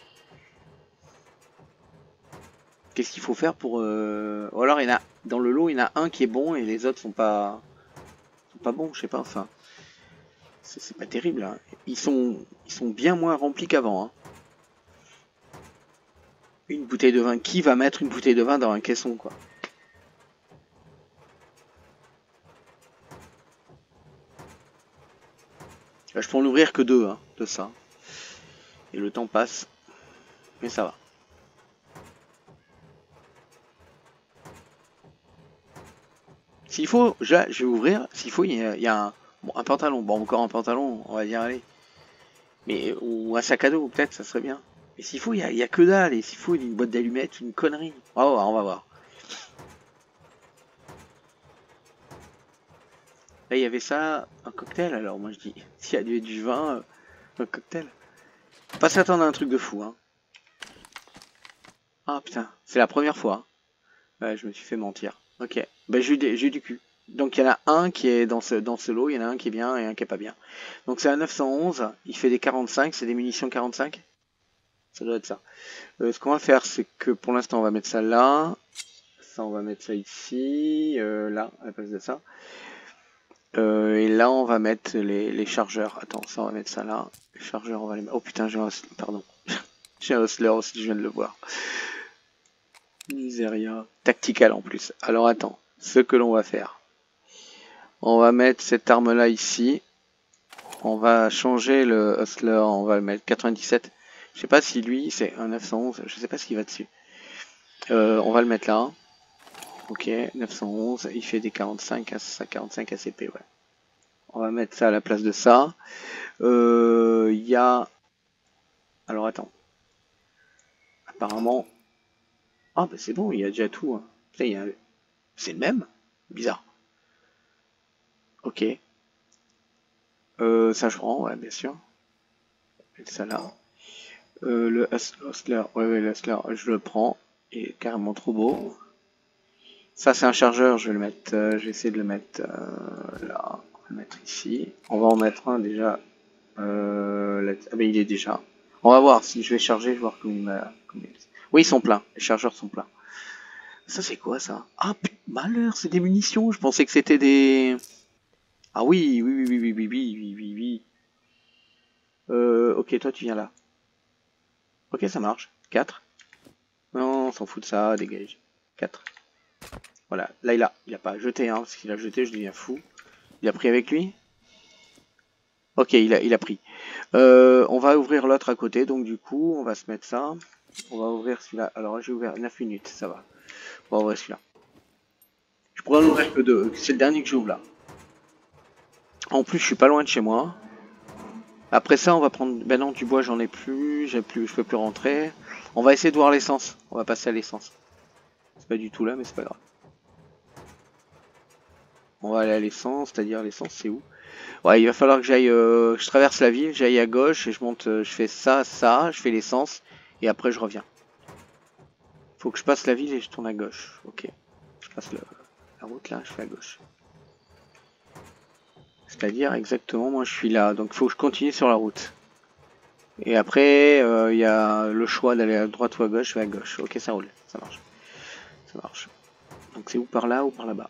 Qu'est-ce qu'il faut faire pour... Euh... Ou alors, il y en a... dans le lot, il y en a un qui est bon et les autres sont pas... pas bons, je sais pas, enfin... C'est pas terrible, hein. Ils sont, ils sont bien moins remplis qu'avant, hein. Une bouteille de vin. Qui va mettre une bouteille de vin dans un caisson, quoi? Je peux en ouvrir que deux hein, de ça. Et le temps passe. Mais ça va. S'il faut, je, vais ouvrir. S'il faut, il y a, un, un, pantalon. Bon, encore un pantalon, on va dire, allez. Mais, ou un sac à dos, peut-être, ça serait bien. Mais s'il faut, il y a, que dalle. Et s'il faut, une boîte d'allumettes, une connerie. On va voir, on va voir. Là, il y avait ça, un cocktail. Alors, moi, je dis, s'il y a du, vin, euh, un cocktail. pas s'attendre à un truc de fou, hein. Ah, putain, c'est la première fois. Ouais, je me suis fait mentir. Ok, ben j'ai eu du cul. Donc il y en a un qui est dans ce, dans ce lot, il y en a un qui est bien et un qui est pas bien. Donc c'est un 911, il fait des 45, c'est des munitions 45 Ça doit être ça. Euh, ce qu'on va faire, c'est que pour l'instant on va mettre ça là. Ça on va mettre ça ici, euh, là, à la place de ça. Euh, et là, on va mettre les, chargeurs. Attends, ça, on va mettre ça là. Les chargeurs, on va les mettre. Oh putain, j'ai un Pardon. j'ai un hustler aussi, je viens de le voir. Miseria. Tactical en plus. Alors attends, ce que l'on va faire. On va mettre cette arme là ici. On va changer le hustler, on va le mettre 97. Je sais pas si lui c'est un 911, je sais pas ce qu'il va dessus. Euh, on va le mettre là. Ok, 911, il fait des 45 à 45 ACP, ouais. On va mettre ça à la place de ça. Euh, il y a... Alors attends. Apparemment... Ah bah c'est bon, il y a déjà tout. Hein. C'est le même? Bizarre. Ok. Euh, ça je prends, ouais, bien sûr. Et ça là. Euh, le Hustler, ouais, le Hustler, je le prends. Il est carrément trop beau. Ça c'est un chargeur, je vais le mettre, euh, je vais essayer de le mettre là, on va le mettre ici. On va en mettre un déjà. Ah ben il est déjà. On va voir si je vais charger, je vais voir comment il m'a. Oui ils sont pleins, les chargeurs sont pleins. Ça c'est quoi ça? Ah malheur, c'est des munitions. Je pensais que c'était des. Ah oui, oui, oui, oui, oui, oui, oui, oui, oui. Euh, ok, toi tu viens là. Ok, ça marche. 4. Non, on s'en fout de ça, dégage. 4. Voilà, là il a, il a pas jeté, hein, parce qu'il a jeté, je deviens fou. Il a pris avec lui? Ok, il a, il a pris. Euh, on va ouvrir l'autre à côté, donc du coup, on va se mettre ça. On va ouvrir celui-là. Alors j'ai ouvert 9 minutes, ça va. On va ouvrir celui-là. Je pourrais en ouvrir que deux. C'est le dernier que j'ouvre là. En plus, je suis pas loin de chez moi. Après ça, on va prendre... Ben non, du bois, j'en ai plus. J'ai plus, je peux plus rentrer. On va essayer de voir l'essence. On va passer à l'essence. C'est pas du tout là, mais c'est pas grave. On va aller à l'essence, c'est-à-dire l'essence c'est où? Ouais, il va falloir que j'aille, euh, je traverse la ville, j'aille à gauche et je monte, euh, je fais ça, ça, je fais l'essence et après je reviens. Faut que je passe la ville et je tourne à gauche. Ok. Je passe la route là, je fais à gauche. C'est-à-dire exactement, moi je suis là, donc faut que je continue sur la route. Et après, euh, il y a le choix d'aller à droite ou à gauche, je vais à gauche. Ok, ça roule, ça marche. Ça marche. Donc c'est où par là ou par là-bas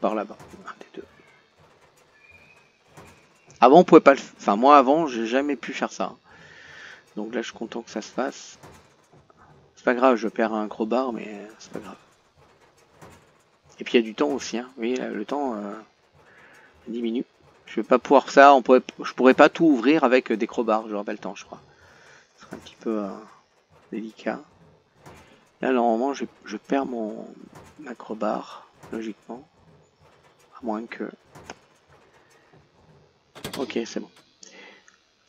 Par là-bas, un des deux. Avant, on pouvait pas le... Enfin, moi, avant, j'ai jamais pu faire ça. Donc là, je suis content que ça se fasse. C'est pas grave, je perds un gros mais c'est pas grave. Et puis il y a du temps aussi, hein. Vous voyez, le temps euh, diminue. Je vais pas pouvoir ça, on pourrait, je pourrais pas tout ouvrir avec des crowbars, j'aurais pas le temps, je crois. Ce serait un petit peu euh, délicat. Là, normalement, je, je perds mon macrobar, logiquement. À moins que... Ok, c'est bon.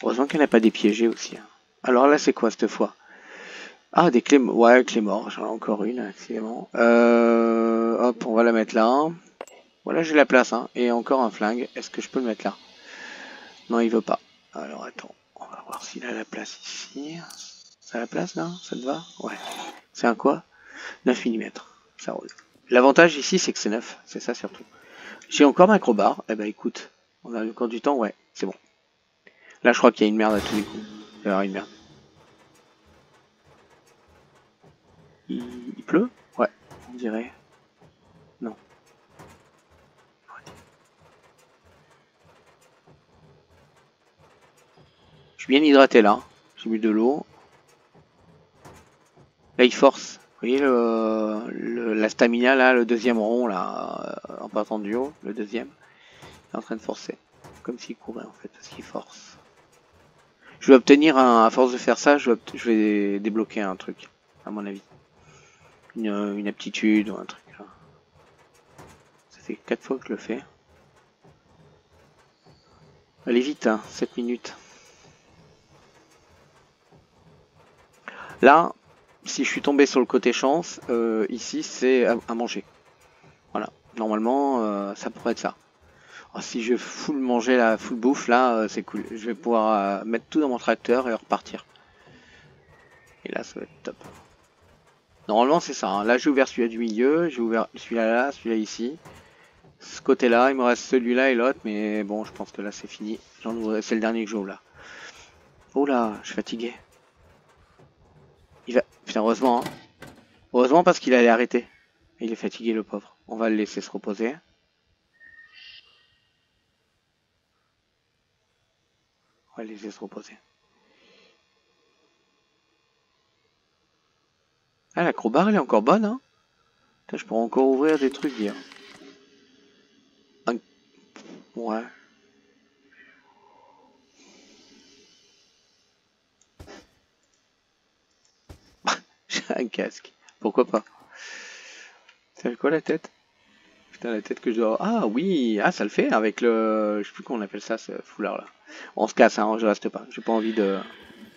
Heureusement qu'elle n'a pas des piégés aussi. Hein. Alors là, c'est quoi cette fois? Ah, des clés... Ouais, clés morts. J'en ai encore une, accidentellement. Euh... Hop, on va la mettre là. Voilà, j'ai la place. Hein. Et encore un flingue. Est-ce que je peux le mettre là? Non, il veut pas. Alors, attends. On va voir s'il a la place ici. Ça a la place, là Ça te va? Ouais. C'est un quoi? 9 mm. Ça roule. L'avantage ici, c'est que c'est neuf. C'est ça surtout. J'ai encore ma crowbar. Eh ben écoute, on a encore du temps. Ouais, c'est bon. Là, je crois qu'il y a une merde à tous les coups. Il y une merde. Il, pleut Ouais, on dirait. Non. Je suis bien hydraté là. J'ai bu de l'eau. Là, il force. Vous voyez le, la stamina là, le deuxième rond là, euh, en partant du haut, le deuxième, il est en train de forcer. Comme s'il courait en fait, parce qu'il force. Je vais obtenir un, à force de faire ça, je vais, je vais débloquer un truc, à mon avis. Une, une aptitude ou un truc là. Ça fait 4 fois que je le fais. Allez vite, hein, 7 minutes. Là, si je suis tombé sur le côté chance, euh, ici c'est à, manger. Voilà, normalement euh, ça pourrait être ça. Oh, si je full manger la full bouffe là, euh, c'est cool. Je vais pouvoir mettre tout dans mon tracteur et repartir. Et là ça va être top. Normalement c'est ça. Hein. Là j'ai ouvert celui-là du milieu, j'ai ouvert celui-là là, celui-là ici. Ce côté-là, il me reste celui-là et l'autre, mais bon, je pense que là c'est fini. C'est le dernier que j'ouvre là. Oh là, je suis fatigué. Il va... Putain, heureusement. Hein. Heureusement parce qu'il allait arrêter. Il est fatigué, le pauvre. On va le laisser se reposer. On va le laisser se reposer. Ah, la crowbar, elle est encore bonne, hein Je pourrais encore ouvrir des trucs bien. Ouais. un casque. Pourquoi pas C'est quoi la tête? Putain, la tête que je dois... Ah oui, ah ça le fait avec le... Je sais plus comment on appelle ça, ce foulard là. On se casse, hein, je reste pas. J'ai pas envie de...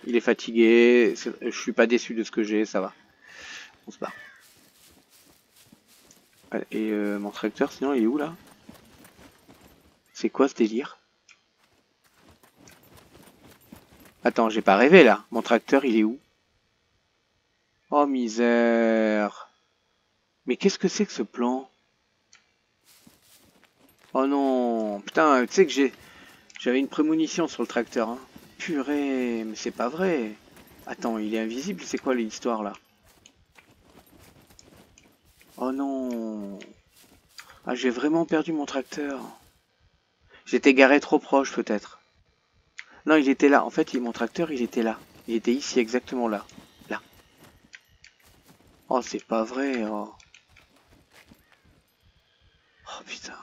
Il est fatigué, je suis pas déçu de ce que j'ai, ça va. Et euh, mon tracteur, sinon, il est où là? C'est quoi ce délire? Attends, j'ai pas rêvé là. Mon tracteur, il est où? Oh misère. Mais qu'est-ce que c'est que ce plan? Oh non. Putain, tu sais que j'ai... J'avais une prémonition sur le tracteur. Hein. Purée, mais c'est pas vrai. Attends, il est invisible, c'est quoi l'histoire là? Oh non. Ah, j'ai vraiment perdu mon tracteur. J'étais garé trop proche peut-être. Non, il était là. En fait, mon tracteur, il était là. Il était ici, exactement là. Oh, c'est pas vrai. Oh, oh putain.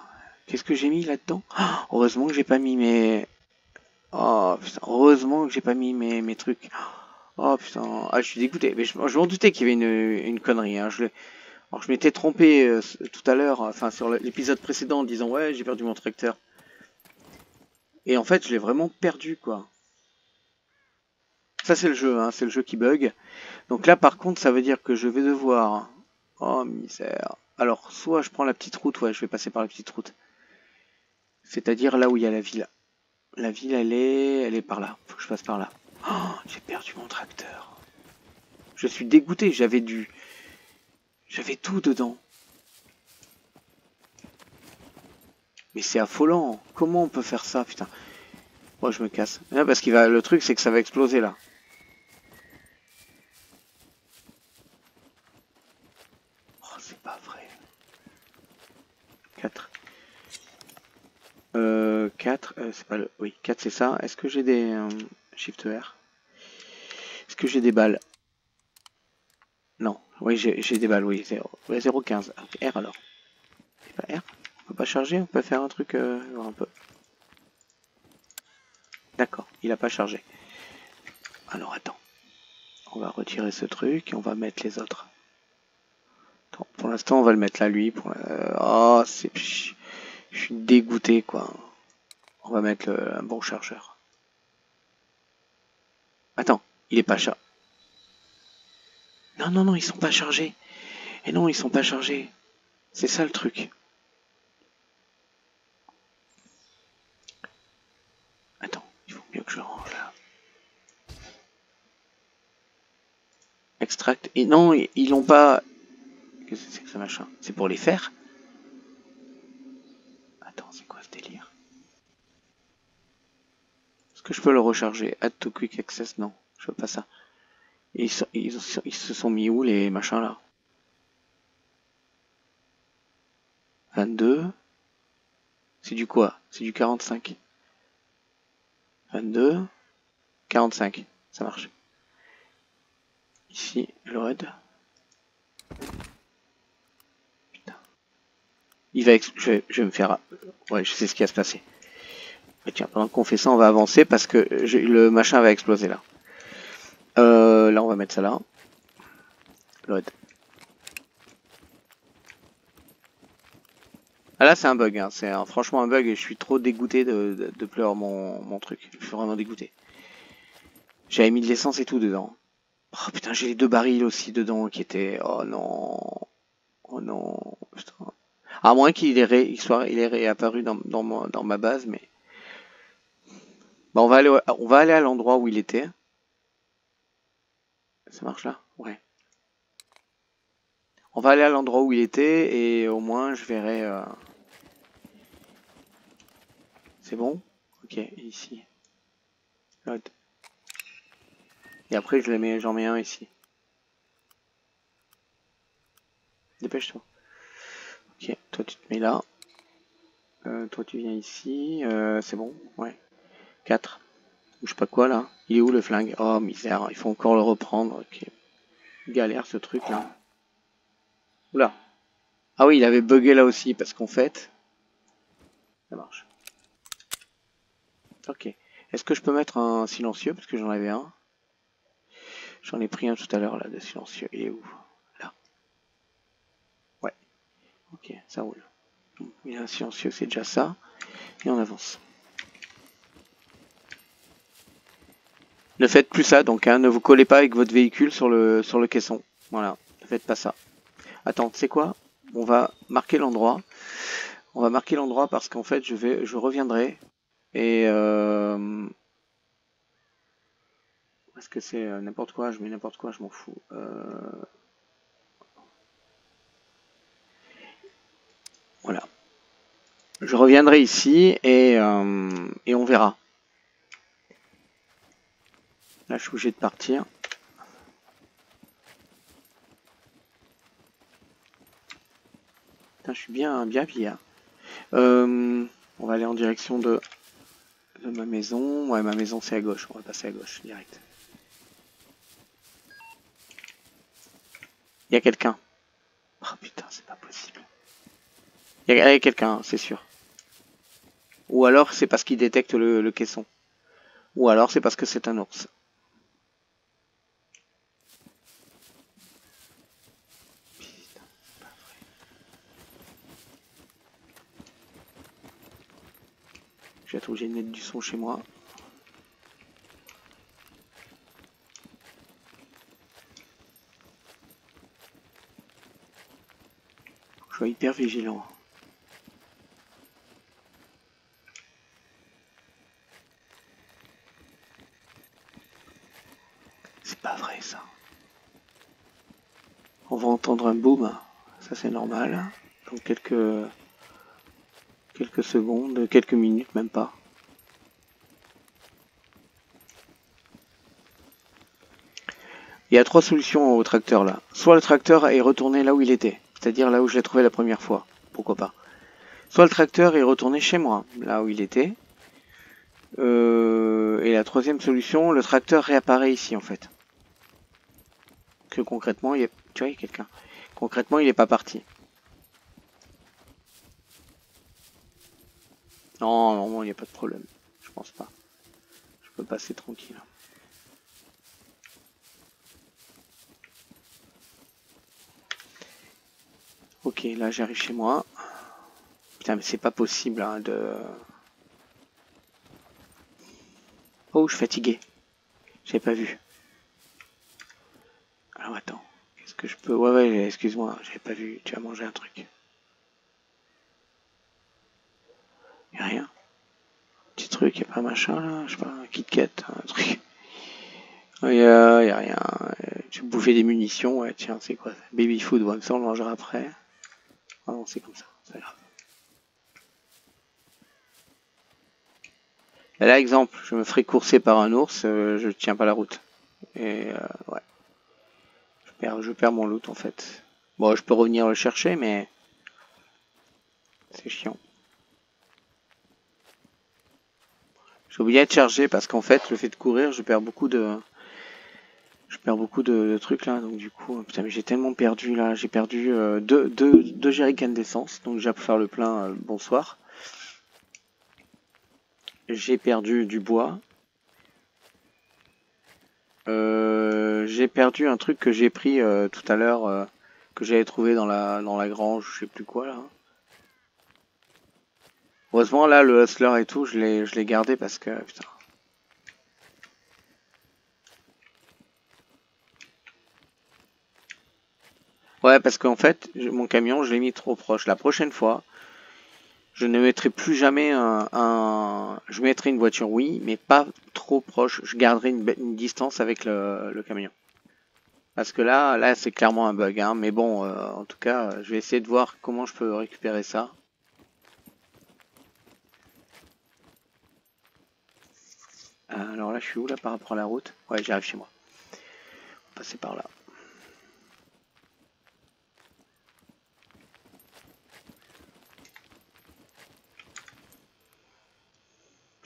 Qu'est-ce que j'ai mis là-dedans? Oh, Heureusement que j'ai pas mis mes... Oh putain, heureusement que j'ai pas mis mes, mes trucs. Oh putain, ah, je suis dégoûté. Mais je, m'en doutais qu'il y avait une, connerie. Hein. Alors, je m'étais trompé euh, tout à l'heure, enfin sur l'épisode précédent en disant ouais j'ai perdu mon tracteur. Et en fait je l'ai vraiment perdu quoi. Ça c'est le jeu, hein. c'est le jeu qui bug. Donc là, par contre, ça veut dire que je vais devoir... Oh, misère. Alors, soit je prends la petite route, ouais, je vais passer par la petite route. C'est-à-dire là où il y a la ville. La ville, elle est... Elle est par là. Faut que je passe par là. Oh, j'ai perdu mon tracteur. Je suis dégoûté, j'avais du... J'avais tout dedans. Mais c'est affolant. Comment on peut faire ça, putain? Moi, je me casse. parce qu'il va... Le truc, c'est que ça va exploser, là. pas vrai. 4. Euh, 4, euh, c'est pas le... Oui, 4 c'est ça. Est-ce que j'ai des... Euh, shift R? Est-ce que j'ai des balles? Non. Oui, j'ai des balles, oui. 0, 0,15. R alors. C'est pas R On peut pas charger On peut faire un truc... Euh, un peu. D'accord, il a pas chargé. Alors attends. On va retirer ce truc et on va mettre les autres. Pour l'instant, on va le mettre là, lui. Pour Oh, c'est... Je suis dégoûté, quoi. On va mettre un bon chargeur. Attends, il est pas chargé. Non, non, non, ils sont pas chargés. Et non, ils sont pas chargés. C'est ça le truc. Attends, il faut mieux que je range là. Extract. Et non, ils l'ont pas. Qu'est-ce que c'est que ce machin? C'est pour les faire? Attends, c'est quoi ce délire? Est-ce que je peux le recharger? Add to quick access? Non, je veux pas ça. Ils, ils, ils se sont mis où les machins là? 22. C'est du quoi? C'est du 45. 22. 45. Ça marche. Ici, le raid. Putain. Il va je vais, je vais me faire... Ouais, je sais ce qui va se passer. Tiens, pendant qu'on fait ça, on va avancer parce que le machin va exploser là. Euh, là, on va mettre ça là. Ah là c'est un bug, hein. c'est franchement un bug et je suis trop dégoûté de, pleurer mon, truc. Je suis vraiment dégoûté. J'avais mis de l'essence et tout dedans. Oh putain j'ai les deux barils aussi dedans qui étaient... Oh non... Oh non... Putain. À moins qu'il est, il soit... il est réapparu dans, ma base mais... Bon, on va aller, on va aller à l'endroit où il était. Ça marche là? Ouais. On va aller à l'endroit où il était et au moins je verrai... Euh, c'est bon? Ok, ici. Et après, je mets, j'en mets un ici. Dépêche-toi. Ok, toi tu te mets là. Euh, toi tu viens ici. Euh, c'est bon? Ouais. 4. Pas quoi là. Il est où le flingue? Oh misère, il faut encore le reprendre. Ok. Galère ce truc là. Oula. Ah oui, il avait bugué là aussi parce qu'en fait... Ça marche. Ok. Est-ce que je peux mettre un silencieux? Parce que j'en avais un. J'en ai pris un tout à l'heure là de silencieux. Il est où? Là. Ouais. Ok, ça roule. Il y a un silencieux, c'est déjà ça. Et on avance. Ne faites plus ça, donc hein, ne vous collez pas avec votre véhicule sur le, sur le caisson. Voilà, ne faites pas ça. Attends, c'est quoi? On va marquer l'endroit. On va marquer l'endroit parce qu'en fait, je vais, je reviendrai et euh... est-ce que c'est euh, n'importe quoi? Je mets n'importe quoi, je m'en fous. Euh... Voilà. Je reviendrai ici et, euh... et on verra. Là, je suis obligé de partir. Putain, je suis bien, bien. Euh, on va aller en direction de ma maison. Ouais, ma maison c'est à gauche. On va passer à gauche direct. Il y a quelqu'un. Oh putain, c'est pas possible. Il y a, quelqu'un, c'est sûr. Ou alors c'est parce qu'il détecte le caisson. Ou alors c'est parce que c'est un ours. Être obligé de mettre du son chez moi. je sois hyper vigilant. C'est pas vrai ça. On va entendre un boom, ça c'est normal. Dans quelques quelques secondes, quelques minutes, même pas. Il y a trois solutions au tracteur là. Soit le tracteur est retourné là où il était, c'est-à-dire là où je l'ai trouvé la première fois, pourquoi pas. Soit le tracteur est retourné chez moi, là où il était. Euh, et la troisième solution, le tracteur réapparaît ici en fait. Que concrètement, il a... tu vois, a quelqu'un. Concrètement, il n'est pas parti. Non, normalement, il n'y a pas de problème. Je pense pas. Je peux passer tranquille. Ok, là j'arrive chez moi. Putain, mais c'est pas possible hein, de... Oh, je suis fatigué. J'ai pas vu. Alors attends. Qu'est-ce que je peux... Ouais, ouais, excuse-moi, j'avais pas vu. Tu as mangé un truc. Y'a rien. Petit truc, y'a pas un machin là, je sais pas, un Kit Kat, un truc. Y'a y a rien. Tu bouffais des munitions, ouais, tiens, c'est quoi ça? Baby food, ouais, ça on le mangera après. Ah non, c'est comme ça, c'est grave. là, exemple, je me ferai courser par un ours, euh, je tiens pas la route. Et euh, ouais. perds, je perds mon loot en fait. Bon, je peux revenir le chercher, mais c'est chiant. J'ai oublié de charger parce qu'en fait, le fait de courir, je perds beaucoup de, je perds beaucoup de, trucs là. Donc du coup, putain, mais j'ai tellement perdu là. J'ai perdu euh, deux, deux, deux jerrycans d'essence. Donc j'ai pu faire le plein. Euh, bonsoir. J'ai perdu du bois. Euh, j'ai perdu un truc que j'ai pris tout à l'heure, que j'avais trouvé dans la dans la grange, je sais plus quoi là. Heureusement là le hustler et tout, je l'ai gardé parce que putain. Ouais, parce qu'en fait, mon camion, je l'ai mis trop proche. La prochaine fois, je ne mettrai plus jamais un, Je mettrai une voiture, oui, mais pas trop proche. Je garderai une, distance avec le, camion. Parce que là, là, c'est clairement un bug. Hein. Mais bon, euh, en tout cas, je vais essayer de voir comment je peux récupérer ça. Alors là, je suis où là par rapport à la route? Ouais, j'arrive chez moi. On va passer par là.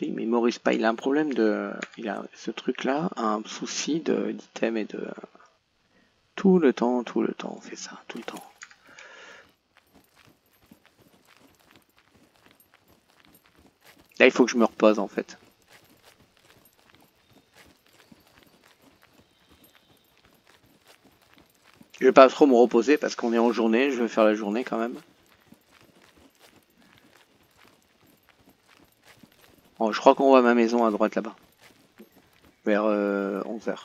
mais Maurice pas, il a un problème de... Il a ce truc-là, un souci d'item et de... Tout le temps, tout le temps, on fait ça, tout le temps. Là, il faut que je me repose, en fait. Je vais pas trop me reposer parce qu'on est en journée, je vais faire la journée quand même. je crois qu'on voit ma maison à droite là-bas. Vers 11h. Euh,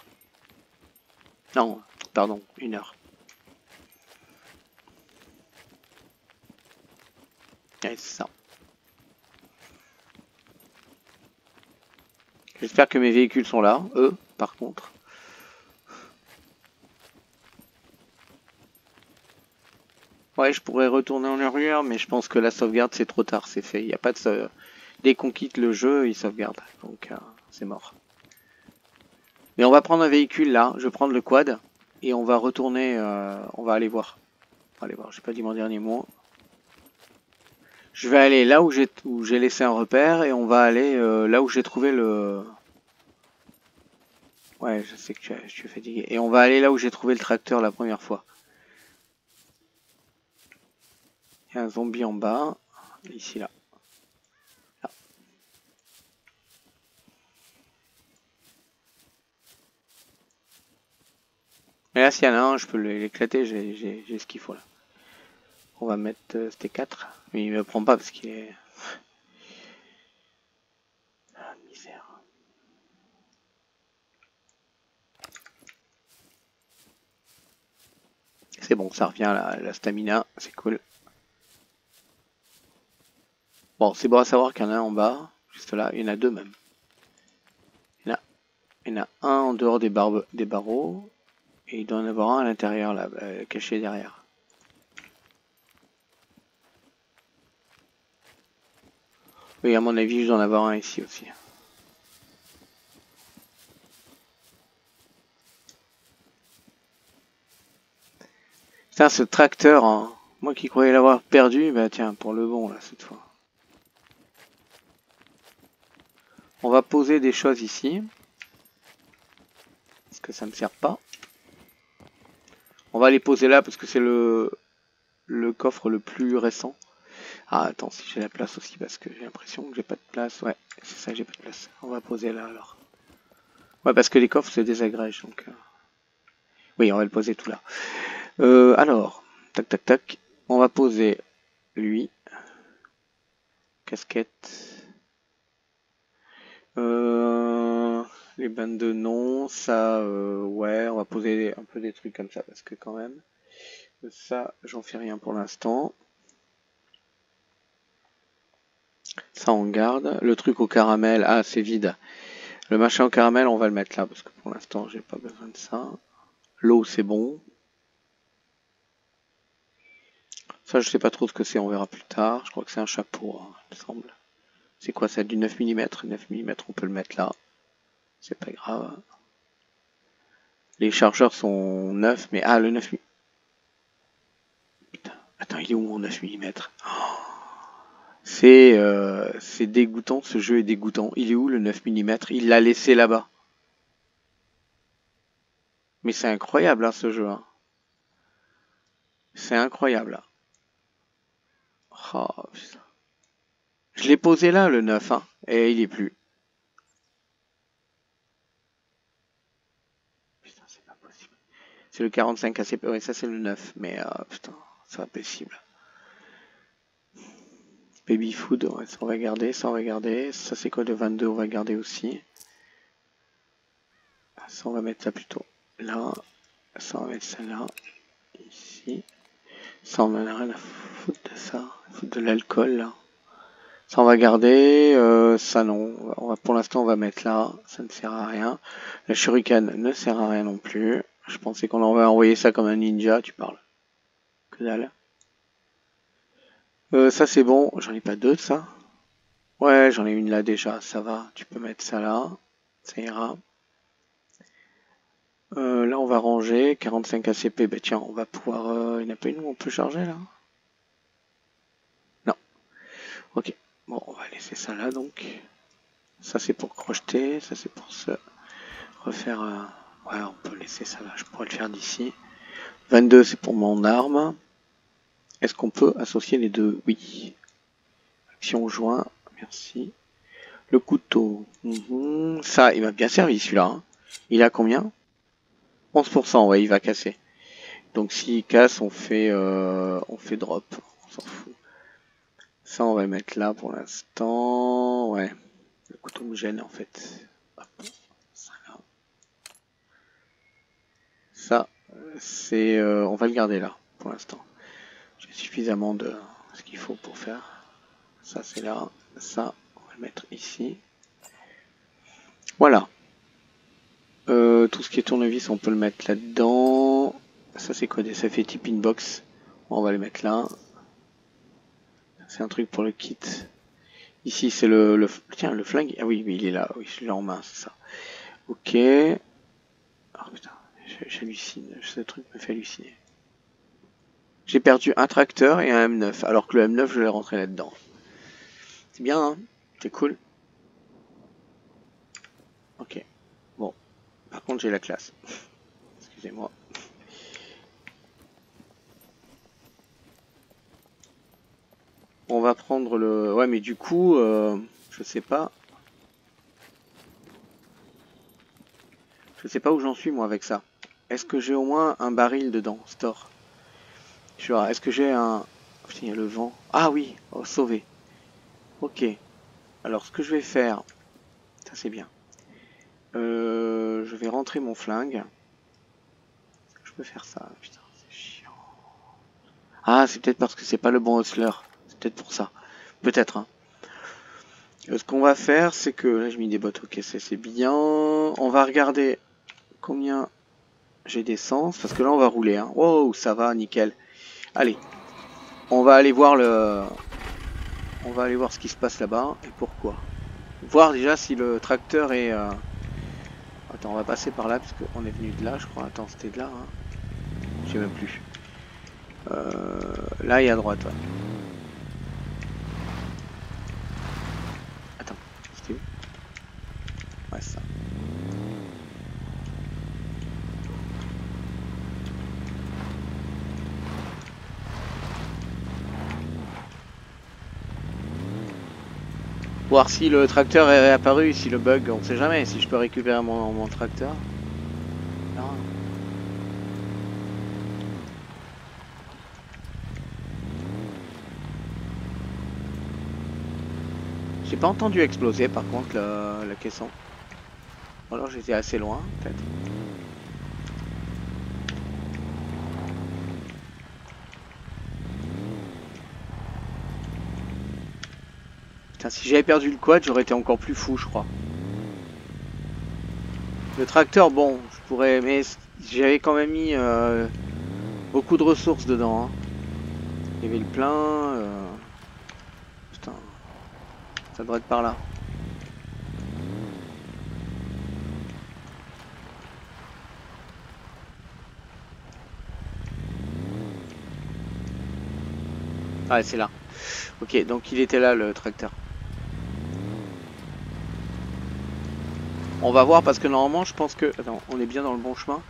non, pardon, 1h. Ouais, c'est ça. J'espère que mes véhicules sont là, eux, par contre. Ouais, je pourrais retourner en arrière, mais je pense que la sauvegarde, c'est trop tard, c'est fait. Il n'y a pas de dès qu'on quitte le jeu, il sauvegarde. Donc euh, c'est mort. Mais on va prendre un véhicule là, je vais prendre le quad et on va retourner, euh, on va aller voir. Allez voir, j'ai pas dit mon dernier mot. Je vais aller là où j'ai où j'ai laissé un repère et on va aller euh, là où j'ai trouvé le. Ouais, je sais que je suis fatigué. Et on va aller là où j'ai trouvé le tracteur la première fois. Un zombie en bas, ici là. Mais là, s'il y en a un, je peux l'éclater, j'ai ce qu'il faut là. On va mettre euh, c'était 4. Mais il me prend pas parce qu'il est... Ah, misère. C'est bon, ça revient la stamina, c'est cool. Bon, c'est bon à savoir qu'il y en a un en bas, juste là, il y en a deux même. Il y en a, un en dehors des, des barreaux, et il doit en avoir un à l'intérieur, là, euh, caché derrière. Oui, à mon avis, je dois en avoir un ici aussi. Putain, ce tracteur, hein. moi qui croyais l'avoir perdu, bah tiens, pour le bon, là, cette fois. On va poser des choses ici. Parce que ça ne me sert pas. On va les poser là parce que c'est le, coffre le plus récent. Ah, attends, si j'ai la place aussi parce que j'ai l'impression que j'ai pas de place. Ouais, c'est ça, j'ai pas de place. On va poser là alors. Ouais, parce que les coffres se désagrègent donc. Euh. Oui, on va le poser tout là. Euh, alors, tac, tac, tac. On va poser lui. Casquette. Euh les bandes de nom, ça, euh, ouais, on va poser un peu des trucs comme ça, parce que quand même, ça, j'en fais rien pour l'instant. Ça, on garde. Le truc au caramel, ah, c'est vide. Le machin au caramel, on va le mettre là, parce que pour l'instant, j'ai pas besoin de ça. L'eau, c'est bon. Ça, je sais pas trop ce que c'est, on verra plus tard. Je crois que c'est un chapeau, hein, il me semble. C'est quoi ça, du 9 mm 9 mm, on peut le mettre là. C'est pas grave. Les chargeurs sont neufs, mais... Ah, le 9 mm. Putain, attends, il est où mon 9 mm C'est euh, c'est dégoûtant, ce jeu est dégoûtant. Il est où le 9 mm Il l'a laissé là-bas. Mais c'est incroyable, hein, ce jeu. Hein. C'est incroyable. Oh, putain. Je l'ai posé là, le 9, hein, et il est plus. Putain, c'est pas possible. C'est le 45 ACP. Oui, ça c'est le 9, mais euh, putain, c'est pas possible. Baby food, ça on va garder, ça on va garder. Ça c'est quoi le 22, on va garder aussi. Ça on va mettre ça plutôt là. Ça on va mettre ça là. Ici. Ça on a rien à foutre de ça. Foutre de l'alcool là. Ça on va garder. Euh, ça non. On va, pour l'instant on va mettre là. Ça ne sert à rien. La shuriken ne sert à rien non plus. Je pensais qu'on va envoyer ça comme un ninja, tu parles. Que dalle. Euh, ça c'est bon, j'en ai pas deux de ça. Ouais, j'en ai une là déjà, ça va. Tu peux mettre ça là, ça ira. Euh, là on va ranger, 45 ACP, bah tiens, on va pouvoir... Euh, il n'y en a pas une où on peut charger là? Non. Ok, bon, on va laisser ça là donc. Ça c'est pour crocheter, ça c'est pour se refaire... Ouais, on peut laisser ça là, je pourrais le faire d'ici. 22 c'est pour mon arme. Est-ce qu'on peut associer les deux? Oui. Action joint, merci. Le couteau. Mhm. Ça, il m'a bien servi celui-là. Hein. Il a combien? 11%, ouais, il va casser. Donc s'il casse, on fait, euh, on fait drop. On s'en fout. Ça, on va le mettre là pour l'instant. Ouais. Le couteau me gêne en fait. Ça, Ça c'est, euh, on va le garder là pour l'instant suffisamment de ce qu'il faut pour faire. Ça c'est là, ça on va le mettre ici. Voilà. Euh, tout ce qui est tournevis on peut le mettre là-dedans. Ça c'est codé, ça fait type inbox. On va le mettre là. C'est un truc pour le kit. Ici c'est le, le, tiens le flingue. Ah oui, il est là. Oui, je l'ai en main, c'est ça. Ok. Oh putain, j'hallucine. Ce truc me fait halluciner. J'ai perdu un tracteur et un M9, alors que le M9, je l'ai rentré là-dedans. C'est bien, hein? C'est cool. Ok. Bon. Par contre, j'ai la classe. Excusez-moi. On va prendre le... Ouais, mais du coup, euh, je sais pas. Je sais pas où j'en suis, moi, avec ça. Est-ce que j'ai au moins un baril dedans, store? Est-ce que j'ai un... il y a le vent. Ah oui, oh, sauvé. Ok. Alors, ce que je vais faire... Ça, c'est bien. Euh, je vais rentrer mon flingue. Je peux faire ça. Putain. Ah, c'est peut-être parce que c'est pas le bon hustler. Peut-être pour ça. Peut-être, hein. euh, ce qu'on va faire, c'est que... Là, je mis des bottes. Ok, c'est bien. On va regarder combien j'ai d'essence. Parce que là, on va rouler. Hein. Wow, ça va, nickel. Allez, on va aller voir le, on va aller voir ce qui se passe là-bas et pourquoi. Voir déjà si le tracteur est. Euh, attends, on va passer par là parce qu'on est venu de là, je crois. Attends, c'était de là. Hein. Je sais même plus. Euh, là et à droite c'était où Ouais, ça. Voir si le tracteur est réapparu, si le bug, on sait jamais, si je peux récupérer mon, tracteur. J'ai pas entendu exploser par contre le, le caisson. alors j'étais assez loin peut-être. Si j'avais perdu le quad, j'aurais été encore plus fou, je crois. Le tracteur, bon, je pourrais... Mais j'avais quand même mis euh, beaucoup de ressources dedans. Hein. Il y avait le plein... Euh, putain. Ça devrait être par là. Ah, c'est là. Ok, donc il était là, le tracteur. On va voir parce que normalement je pense que... Attends, on est bien dans le bon chemin.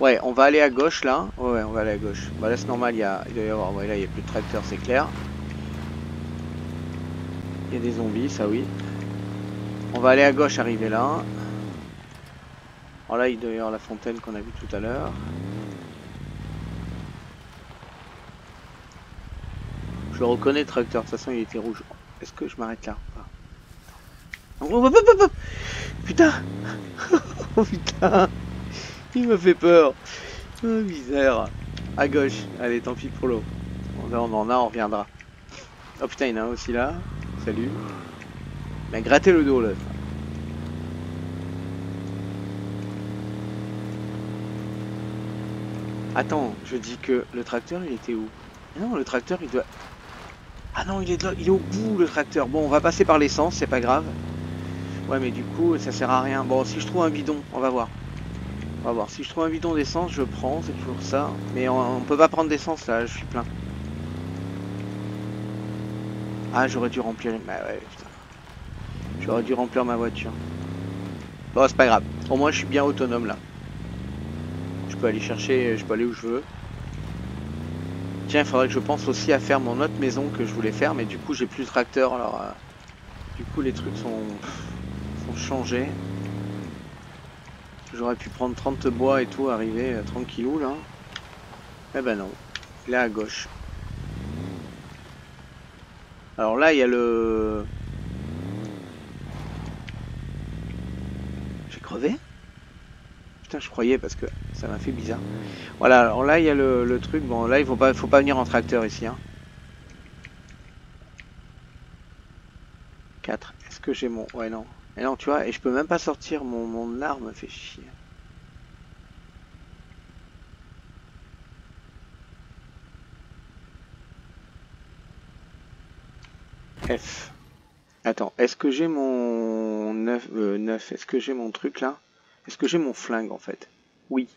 Ouais, on va aller à gauche là. Ouais, on va aller à gauche. Bah là c'est normal, il, y a... doit y avoir... Ouais, là il n'y a plus de tracteur, c'est clair. Il y a des zombies, ça oui. On va aller à gauche, arriver là. Alors là, il doit y avoir la fontaine qu'on a vue tout à l'heure. Je reconnais, le tracteur. De toute façon, il était rouge. Est-ce que je m'arrête là? Putain Oh putain Il me fait peur Oh misère À gauche. Allez, tant pis pour l'eau. On en a, on reviendra. Oh putain, il y en a un aussi là. Salut. Il m'a gratté le dos là. Attends, je dis que le tracteur il était où? Non, le tracteur il doit... Ah non, il est, il est au bout le tracteur. Bon, on va passer par l'essence, c'est pas grave. Ouais, mais du coup, ça sert à rien. Bon, si je trouve un bidon, on va voir. On va voir. Si je trouve un bidon d'essence, je prends, c'est toujours ça. Mais on, peut pas prendre d'essence là, je suis plein. Ah, j'aurais dû remplir... Bah ouais, putain. J'aurais dû remplir ma voiture. Bon, c'est pas grave. Au moins, je suis bien autonome là je peux aller chercher, je peux aller où je veux. Tiens, il faudrait que je pense aussi à faire mon autre maison que je voulais faire, mais du coup j'ai plus de tracteur, alors euh, du coup les trucs sont, changés. J'aurais pu prendre 30 bois et tout, arriver euh, tranquillou là. Eh ben non, là à gauche. Alors là il y a le... J'ai crevé? Putain, je croyais parce que ça m'a fait bizarre. Voilà, alors là, il y a le, truc. Bon, là, il faut pas, faut pas venir en tracteur ici. Hein. 4. Est-ce que j'ai mon... Ouais, non. Et non, tu vois, et je peux même pas sortir mon, arme, fait chier. F. Attends, est-ce que j'ai mon 9, 9 euh, est-ce que j'ai mon truc là? Est-ce que j'ai mon flingue en fait? Oui.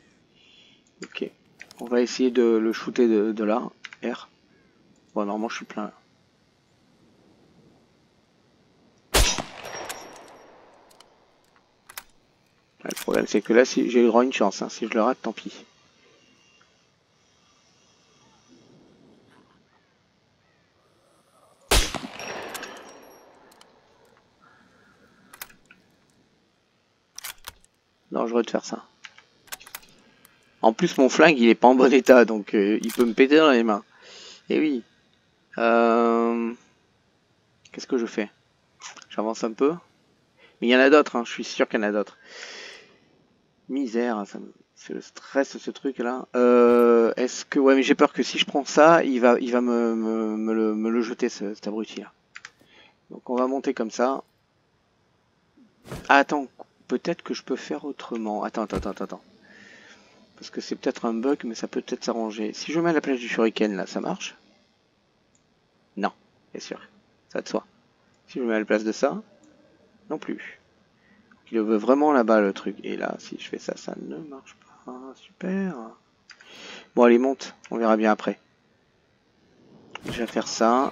Ok. On va essayer de le shooter de, là. R. Bon, normalement, je suis plein problème, c'est que là, si j'ai le droit une chance. Hein. Si je le rate, tant pis. dangereux de faire ça. En plus, mon flingue, il est pas en bon état, donc euh, il peut me péter dans les mains. Et oui. Euh, qu'est-ce que je fais? J'avance un peu. Mais il y en a d'autres, hein. je suis sûr qu'il y en a d'autres. Misère, ça me fait le stress ce truc-là. Euh, est-ce que... Ouais, mais j'ai peur que si je prends ça, il va, il va me, me, le, me le, jeter, cet abruti-là. Donc on va monter comme ça. Ah, attends, peut-être que je peux faire autrement. Attends, attends, attends, attends. Parce que c'est peut-être un bug, mais ça peut peut-être s'arranger. Si je mets à la place du shuriken, là, ça marche? Non, bien sûr. Ça de soi. Si je mets à la place de ça, non plus. Il veut vraiment là-bas, le truc. Et là, si je fais ça, ça ne marche pas. Super. Bon, allez, monte. On verra bien après. Je vais faire ça.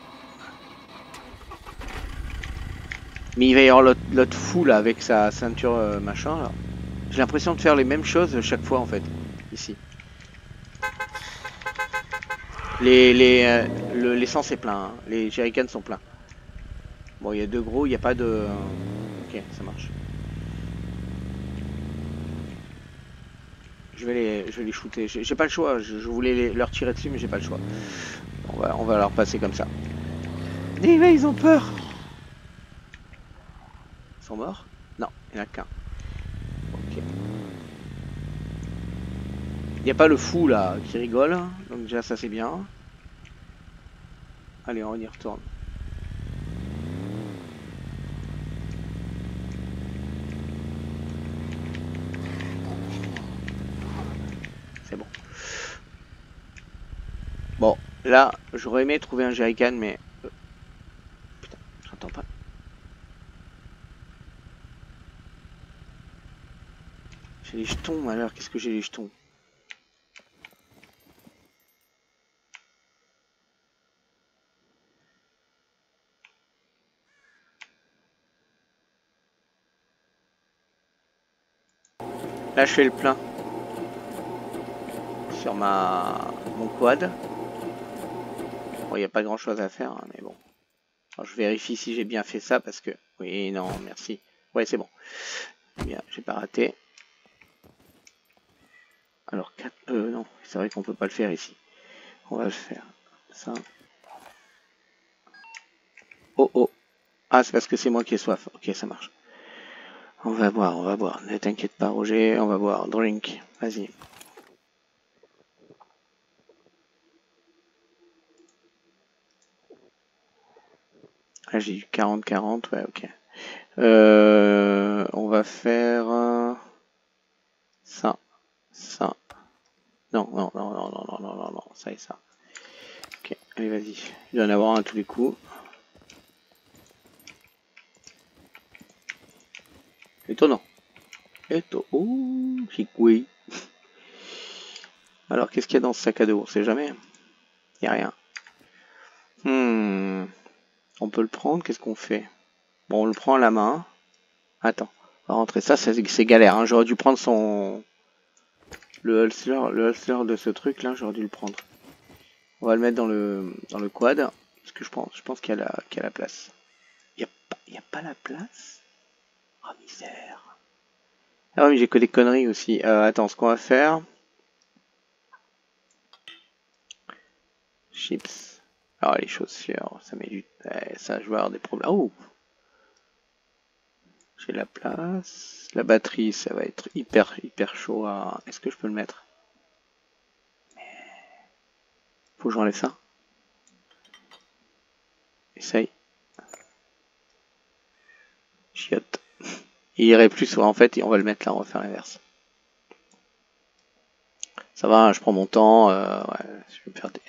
Mais il va y avoir l'autre fou là avec sa ceinture euh, machin. J'ai l'impression de faire les mêmes choses chaque fois en fait, ici. Les les euh, l'essence est plein, hein. les jerrycans sont pleins. Bon, il y a deux gros, il n'y a pas de. Ok, ça marche. Je vais les, je vais les shooter. J'ai pas le choix. Je, voulais leur tirer dessus, mais j'ai pas le choix. On va, on va leur passer comme ça. Mais ils ont peur sont morts? Non, il n'y en a qu'un. Ok. Il n'y a pas le fou là qui rigole, donc déjà ça c'est bien. Allez, on y retourne. Là, j'aurais aimé trouver un jerrycan, mais... Euh, putain, j'entends pas. J'ai les jetons, alors. Qu'est-ce que j'ai les jetons? Là, je fais le plein sur ma mon quad. Bon, il n'y a pas grand chose à faire, hein, mais bon. je vérifie si j'ai bien fait ça parce que... Oui, non, merci. Ouais, c'est bon. Bien, j'ai pas raté. Alors, 4... Euh, non, c'est vrai qu'on peut pas le faire ici. On va le faire. Ça. Oh, oh. Ah, c'est parce que c'est moi qui ai soif. Ok, ça marche. On va boire, on va boire. Ne t'inquiète pas, Roger. On va boire. Drink. Vas-y. Ah, j'ai eu 40-40. Ouais, ok. Euh, on va faire ça, ça. Non, non, non, non, non, non, non, non, non, ça et ça. Ok, allez, vas-y. Il doit en avoir un tous les coups. Étonnant. Étonnant. Oh, oui. Alors, qu'est-ce qu'il y a dans ce sac à dos? On sait jamais. Il n'y a rien. Hmm. On peut le prendre, qu'est-ce qu'on fait? Bon, on le prend à la main. Attends, on va rentrer. Ça, c'est galère. Hein. J'aurais dû prendre son... Le holster, le de ce truc là, j'aurais dû le prendre. On va le mettre dans le, dans le quad. Parce que je pense, je pense qu'il y, a la, la place. Il n'y a, pas la place? Oh misère. Ah mais j'ai que des conneries aussi. Euh, attends, ce qu'on va faire... Chips. Alors les chaussures, ça met du... ça, je avoir des problèmes. Oh j'ai la place. La batterie, ça va être hyper, hyper chaud à... Est-ce que je peux le mettre? Faut que j'enlève ça. Essaye. Chiotte. Il irait plus, en fait, et on va le mettre là, on va faire l'inverse. Ça va, je prends mon temps. Euh, ouais, je vais me faire, des...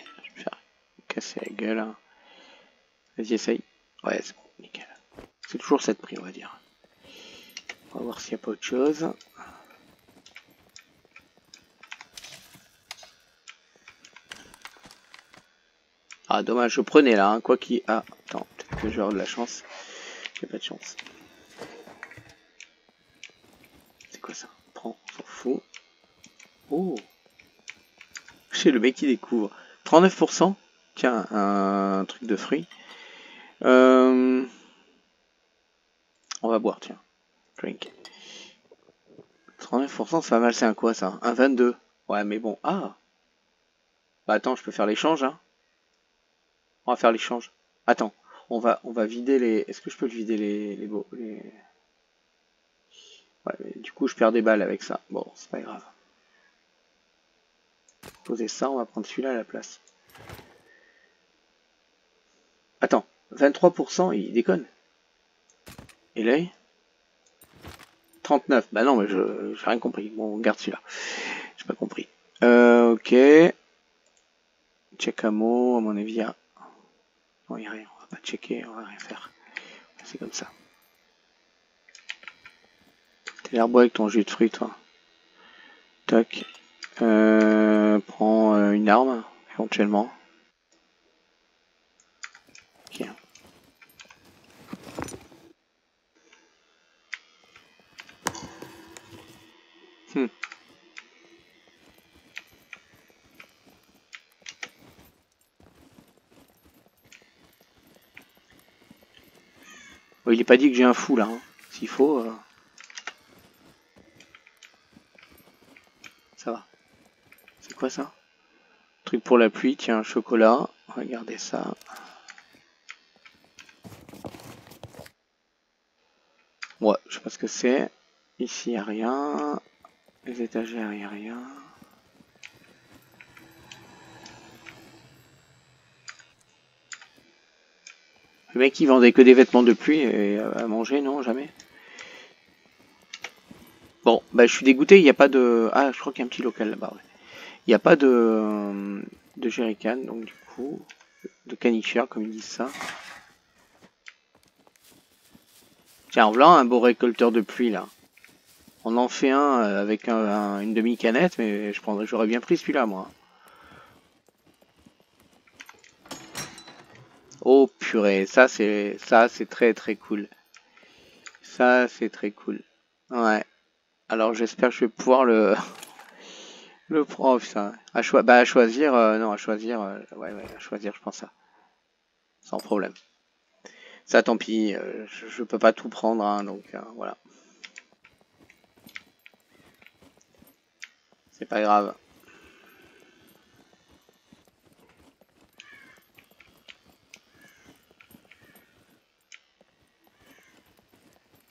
casser la gueule. Hein. Vas-y, essaye. Ouais, c'est bon, nickel. C'est toujours cette prix, on va dire. On va voir s'il n'y a pas autre chose. Ah dommage, je prenais là, hein, quoi qu'il... Ah, attends, peut-être que je vais avoir de la chance. J'ai pas de chance. C'est quoi ça? Prends, s'en fout. Oh C'est le mec qui découvre. 39% Tiens, un truc de fruits. Euh... On va boire, tiens. 39%, ça va mal, c'est un quoi ça? Un 22. Ouais, mais bon. Ah Bah attends, je peux faire l'échange, hein On va faire l'échange. Attends, on va, on va vider les... Est-ce que je peux vider les... les, les... Ouais, mais du coup, je perds des balles avec ça. Bon, c'est pas grave. Poser ça, on va prendre celui-là à la place. Attends, 23%, il déconne. Et l'œil? 39. Bah non, mais je j'ai rien compris. Bon, on garde celui-là. J'ai pas compris. Euh, ok. Check ammo, à mon avis, il y a... Non, il a rien. On va pas checker, on va rien faire. C'est comme ça. T'es l'air beau avec ton jus de fruits, toi. Tac. Euh, prends euh, une arme, éventuellement. Hmm. il est pas dit que j'ai un fou là. Hein. S'il faut. Euh. Ça va. C'est quoi ça? Truc pour la pluie, tiens, un chocolat. Regardez ça. Ouais, je sais pas ce que c'est. Ici, il a rien. Les étagères, il rien. Le mec il vendait que des vêtements de pluie et à manger, non, jamais? Bon, bah je suis dégoûté, il n'y a pas de... Ah, je crois qu'il y a un petit local là-bas, Il n'y a pas de... de jerrycan, donc du coup... De canicheur, comme ils disent ça. Tiens, voilà un beau récolteur de pluie, là. On en fait un euh, avec une demi-canette, mais je prendrais, j'aurais bien pris celui-là, moi. Oh purée, ça c'est ça c'est très très cool. Ça c'est très cool. Ouais. Alors j'espère que je vais pouvoir le le prendre. Putain. À, bah, à choisir, euh, non, à choisir, euh, ouais, ouais, à choisir, je pense ça. Sans problème. Ça, tant pis, euh, je, je, peux pas tout prendre, hein, donc voilà. C'est pas grave.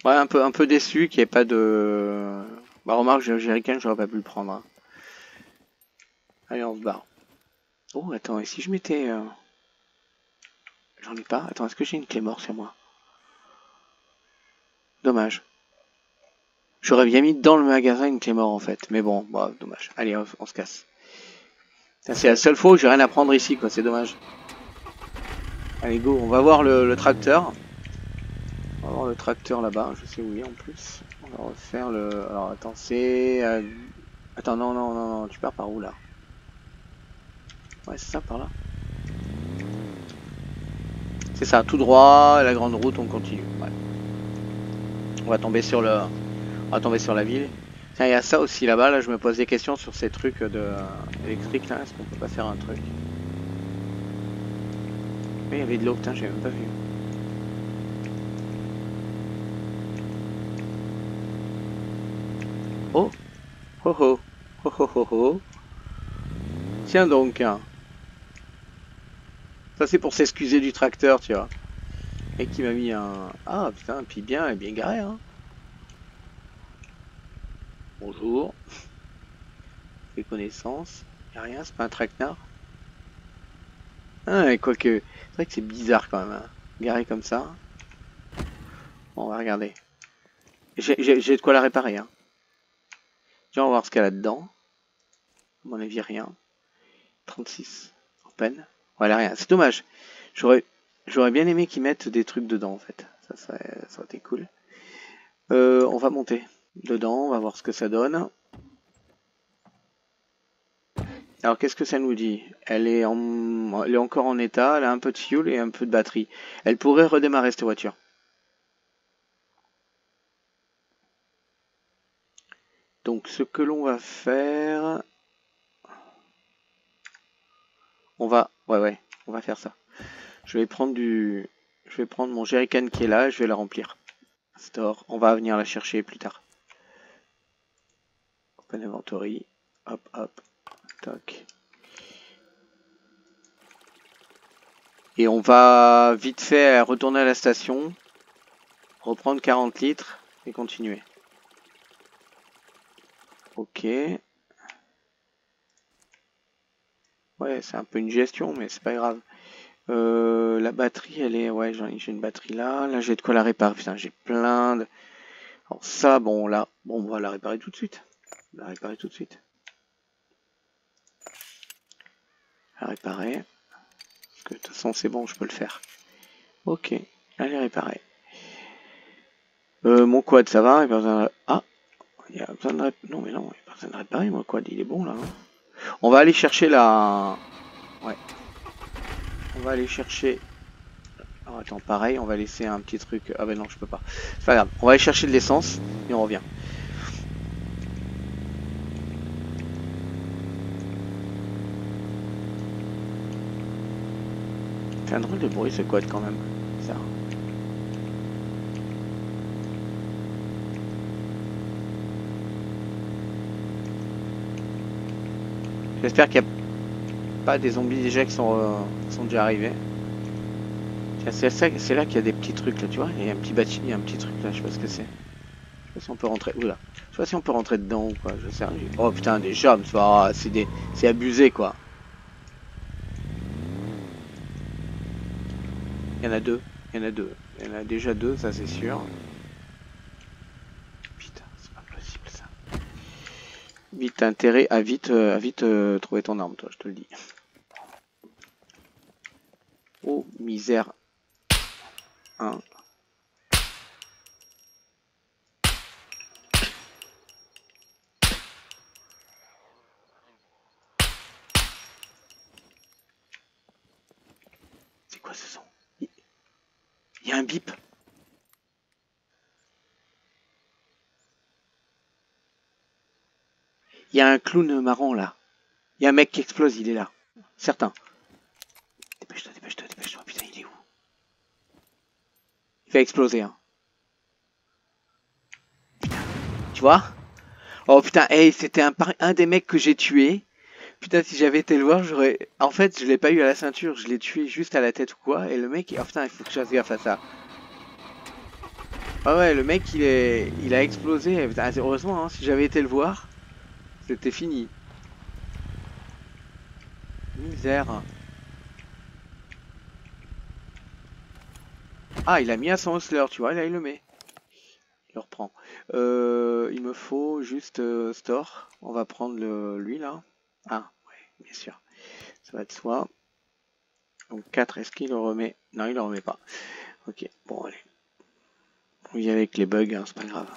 Ouais, un peu, un peu déçu qu'il n'y ait pas de... Bah remarque, Jerrycan, j'aurais pas pu le prendre. Hein. Allez, on se barre. Oh, attends, et si je mettais... Euh, j'en ai pas. Attends, est-ce que j'ai une clé mort sur moi? Dommage. J'aurais bien mis dans le magasin une clé mort en fait. Mais bon, bah, dommage. Allez, on, se casse. C'est la seule fois où j'ai rien à prendre ici, quoi. C'est dommage. Allez, go. On va voir le, tracteur. On va voir le tracteur là-bas. Je sais où il est en plus. On va refaire le... Alors, attends, c'est... Attends, non, non, non, non. Tu pars par où, là? Ouais, c'est ça, par là. C'est ça, tout droit, la grande route, on continue. On va tomber sur le... On va tomber sur la ville. Tiens, il y a ça aussi là-bas, là, je me pose des questions sur ces trucs de électriques là, est-ce qu'on peut pas faire un truc? Oui, il y avait de l'eau, putain, j'ai même pas vu. Oh Oh oh Oh oh oh oh Tiens donc hein. Ça c'est pour s'excuser du tracteur, tu vois. Et qui m'a mis un... Ah putain, puis bien, bien garé, hein. Bonjour. Fais connaissance. Y'a rien, c'est pas un traquenard. Ah, quoique... C'est vrai que c'est bizarre quand même, hein. Garé comme ça. Bon, on va regarder. J'ai de quoi la réparer, hein. Tiens, on va voir ce qu'elle a dedans. À mon avis, rien. 36. En peine. Voilà, rien. C'est dommage. J'aurais j'aurais bien aimé qu'ils mettent des trucs dedans, en fait. Ça, ça, ça aurait été cool. Euh, on va monter dedans. On va voir ce que ça donne. Alors, qu'est-ce que ça nous dit? Elle est, elle est encore en état. Elle a un peu de fuel et un peu de batterie. Elle pourrait redémarrer cette voiture. Donc, ce que l'on va faire... On va, ouais, ouais, on va faire ça. Je vais prendre du, je vais prendre mon jerrycan qui est là, je vais la remplir. Store, on va venir la chercher plus tard. Open inventory, hop, hop, toc. Et on va vite fait retourner à la station, reprendre 40 litres et continuer. Ok. Ouais, c'est un peu une gestion, mais c'est pas grave. Euh, la batterie, elle est... Ouais, j'ai une batterie là. Là, j'ai de quoi la réparer. Putain, j'ai plein de... Alors ça, bon, là, bon, on va la réparer tout de suite. La réparer tout de suite. La réparer. Parce que de toute façon, c'est bon, je peux le faire. Ok, elle est réparée. Euh, mon quad, ça va? Ah Il y a besoin de... Non, mais non, il n'y a pas besoin de réparer. Mon quad, il est bon, là. Hein. On va aller chercher la... Ouais. On va aller chercher... Alors attends, pareil, on va laisser un petit truc... Ah ben non, je peux pas. C'est pas grave. On va aller chercher de l'essence et on revient. C'est un drôle de bruit ce quad quand même. Ça. J'espère qu'il n'y a pas des zombies déjà qui sont, euh, sont déjà arrivés. C'est là qu'il y a des petits trucs là, tu vois. Il y a un petit bâtiment, il y a un petit truc là, je sais pas ce que c'est. Je sais pas si on peut rentrer. Oula. Je sais pas si on peut rentrer dedans ou quoi, je sais rien. Oh putain, des jambes, c'est des. C'est abusé quoi. Il y en a deux. Il y en a deux. Il y en a déjà deux, ça c'est sûr. Putain, c'est pas possible ça. Vite, intérêt à vite, euh, à vite euh, trouver ton arme, toi, je te le dis. Oh, misère. 1, un bip y a un clown marron là. Il y a un mec qui explose, il est là. Certain. Dépêche-toi, dépêche-toi, dépêche-toi. Putain, il est où? Il va exploser, hein. Putain. Tu vois? Oh putain, hey, c'était un, un des mecs que j'ai tué. Putain, si j'avais été le voir, j'aurais... En fait, je l'ai pas eu à la ceinture, je l'ai tué juste à la tête ou quoi. Et le mec... Oh putain, il faut que je fasse gaffe à ça. Ah ouais, le mec, il est... Il a explosé. Heureusement, hein, si j'avais été le voir, c'était fini. Misère. Ah, il a mis à son hustler, tu vois, là il le met. Il le reprend. Euh, il me faut juste euh, store. On va prendre le, lui là. Ah, ouais, bien sûr. Ça va de soi. Donc 4, est-ce qu'il le remet? Non, il le remet pas. Ok, bon allez. On avec les bugs, hein, c'est pas grave.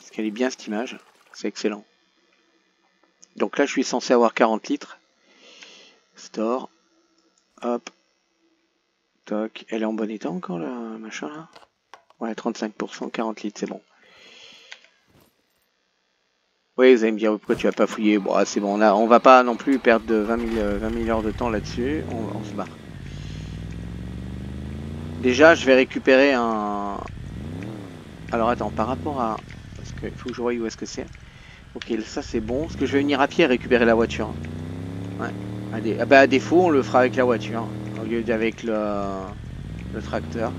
Est-ce qu'elle est bien cette image C'est excellent. Donc là, je suis censé avoir 40 litres. Store. Hop. Elle est en bon état encore, là, machin, là? Ouais, 35%, 40 litres, c'est bon. Oui, vous allez me dire pourquoi tu vas pas fouiller. Bon, ah, c'est bon, on, on va pas non plus perdre de 20 000, heures de temps là-dessus. On, on, se barre. Déjà, je vais récupérer un... Alors attends, par rapport à... Parce qu'il faut que je voie où est-ce que c'est. Ok, ça c'est bon. Parce que je vais venir à pied récupérer la voiture. Ouais. À, bah, à défaut, on le fera avec la voiture. Le... le tracteur.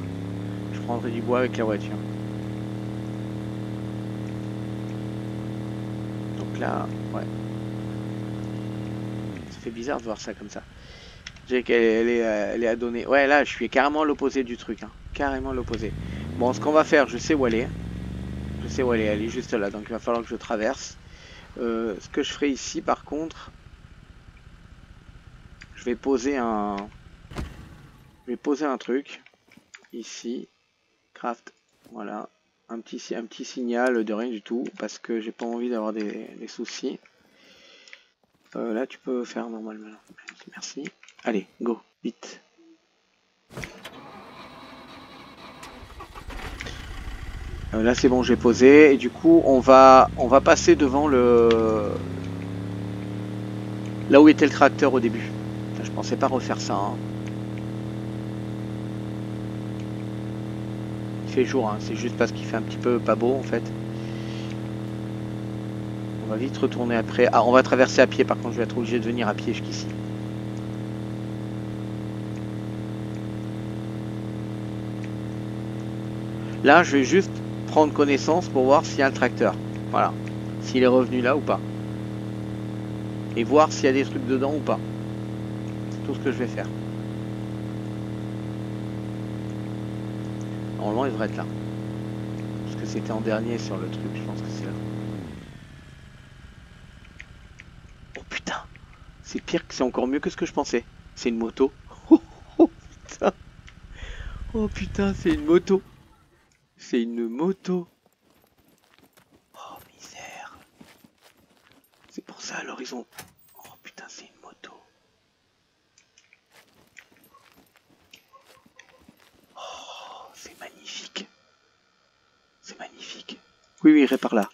Je prendrai du bois avec la voiture. Donc là, ouais. Ça fait bizarre de voir ça comme ça. J'ai qu'elle est, elle est à donner. Ouais, là, je suis carrément l'opposé du truc. Hein. Carrément l'opposé. Bon, ce qu'on va faire, je sais où elle est. Je sais où elle est. Elle est juste là. Donc, il va falloir que je traverse. Euh, ce que je ferai ici, par contre, je vais poser un, je vais poser un truc ici, craft, voilà, un petit, signal de rien du tout parce que j'ai pas envie d'avoir des, soucis. Euh, là, tu peux faire normalement. Merci. Allez, go, vite. Euh, là c'est bon, j'ai posé et du coup on va on va passer devant le là où était le tracteur au début. Je pensais pas refaire ça. Hein. Jour, hein. c'est juste parce qu'il fait un petit peu pas beau en fait. On va vite retourner après. Ah, on va traverser à pied par contre, je vais être obligé de venir à pied jusqu'ici. Là, je vais juste prendre connaissance pour voir s'il y a un tracteur. Voilà. S'il est revenu là ou pas. Et voir s'il y a des trucs dedans ou pas. C'est tout ce que je vais faire. Normalement, il devrait être là. Parce que c'était en dernier sur le truc, je pense que c'est là. Oh putain C'est pire que c'est encore mieux que ce que je pensais. C'est une moto. Oh, putain Oh putain, c'est une moto c'est une moto. Oh misère. C'est pour ça l'horizon. Oh putain, c'est une moto. Oh, c'est magnifique. C'est magnifique. Oui, oui, répare là.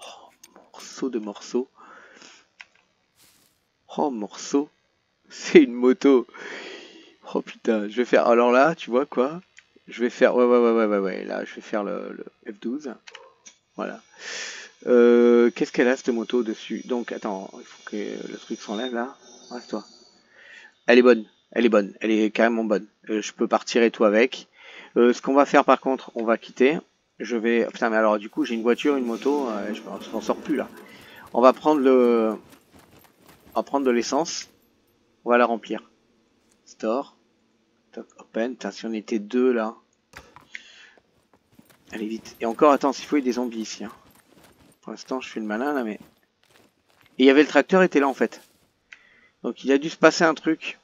Oh, morceau de morceau. Oh, morceau. C'est une moto. Oh putain, je vais faire. Alors là, tu vois quoi? Je vais faire. Ouais, ouais, ouais, ouais, ouais, ouais. Là, je vais faire le, F12. Voilà. Euh, qu'est-ce qu'elle a cette moto dessus? Donc, attends, il faut que le truc s'enlève là. Reste-toi. Elle est bonne. Elle est bonne. Elle est carrément bonne. Euh, je peux partir et tout avec. Euh, ce qu'on va faire par contre, on va quitter. Je vais. putain, mais alors du coup, j'ai une voiture, une moto. je m'en sors plus là. On va prendre le. On va prendre de l'essence. On va la remplir. Store open. si on était deux là. Allez vite. Et encore, attends, s'il faut, il y a des zombies ici. Hein. Pour l'instant, je fais le malin là, mais... Et il y avait le tracteur était là en fait. Donc il a dû se passer un truc.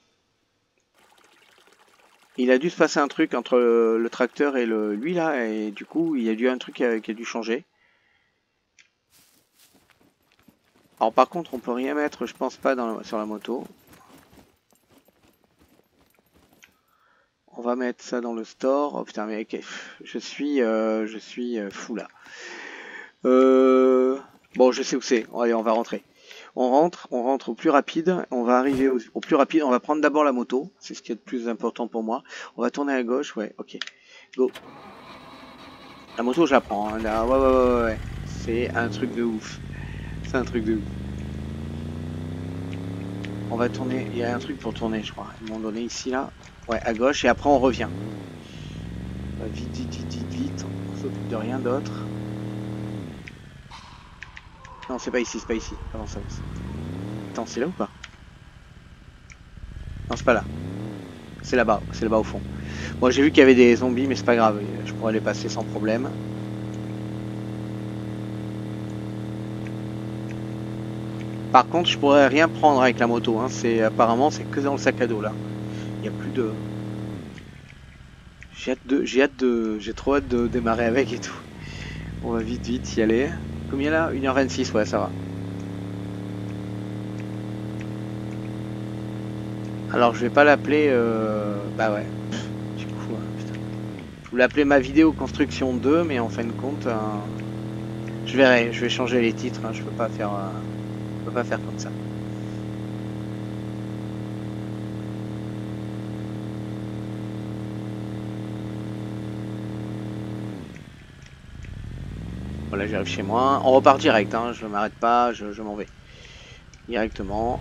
Il a dû se passer un truc entre le, tracteur et lui là, et du coup, il y a dû un truc qui a, dû changer. Alors par contre, on peut rien mettre, je pense pas, sur la moto. On va mettre ça dans le store. Oh putain, mais je suis, euh, je suis euh, fou là. Euh, bon, je sais où c'est. Allez, on va rentrer. On rentre, on rentre au plus rapide. On va arriver au, plus rapide. On va prendre d'abord la moto. C'est ce qui est le plus important pour moi. On va tourner à gauche. Ouais, ok. Go. La moto, je la prends. Hein, là. Ouais, ouais, ouais, ouais. C'est un truc de ouf. C'est un truc de ouf. On va tourner. Il y a un truc pour tourner, je crois. Ils m'ont donné ici, là. Ouais, à gauche. Et après, on revient. Vite, vite, vite, vite, vite. On s'occupe de rien d'autre. Non, c'est pas ici, c'est pas ici. Comment ça Attends, c'est là ou pas Non, c'est pas là. C'est là-bas, c'est là-bas au fond. Bon, j'ai vu qu'il y avait des zombies, mais c'est pas grave. Je pourrais les passer sans problème. Par contre, je pourrais rien prendre avec la moto. Hein. C'est apparemment c'est que dans le sac à dos là. Il n'y a plus de. J'ai hâte de, j'ai hâte de, j'ai trop hâte de démarrer avec et tout. On va vite vite y aller. Combien là? 1h26, ouais, ça va. Alors je vais pas l'appeler. Euh... Bah ouais. du coup, putain. Je voulais appeler ma vidéo construction 2, mais en fin de compte, euh, je verrai. Je vais changer les titres. Hein. Je peux pas faire. Euh pas faire comme ça. Voilà, j'arrive chez moi. On repart direct, hein. je m'arrête pas, je, m'en vais. Directement.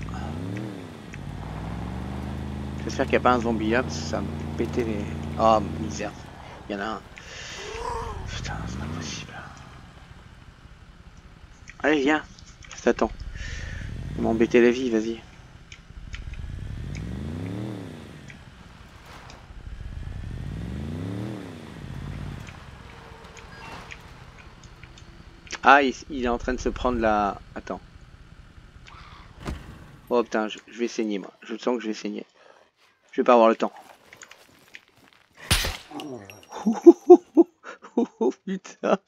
J'espère qu'il n'y a pas un zombie là, parce que ça me pétait les... Oh, misère. Il y en a un. Putain, c'est pas possible. Allez, viens. Je t'attends. M'embêter la vie, vas-y. Ah, il, est en train de se prendre la... Attends. Oh putain, je, vais saigner moi. Je sens que je vais saigner. Je vais pas avoir le temps. Oh putain.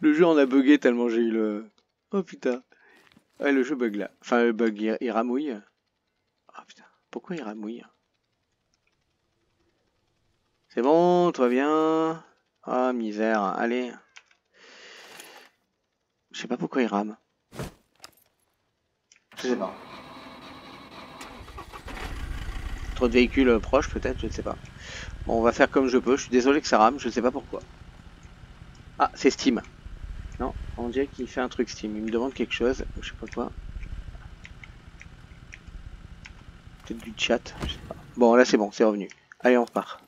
Le jeu en a bugué tellement j'ai eu le... Oh putain. Ouais, le jeu bug là. Enfin, le bug, il, ramouille. Ah putain, pourquoi il ramouille? C'est bon, toi viens. Ah, misère, allez. Je sais pas pourquoi il rame. Je sais pas. Trop de véhicules proches peut-être, je ne sais pas. Bon, on va faire comme je peux. Je suis désolé que ça rame, je ne sais pas pourquoi. Ah, c'est Steam. Non, on dirait qu'il fait un truc Steam. Il me demande quelque chose, je sais pas quoi. Peut-être du chat, je sais pas. Bon, là c'est bon, c'est revenu. Allez, on repart.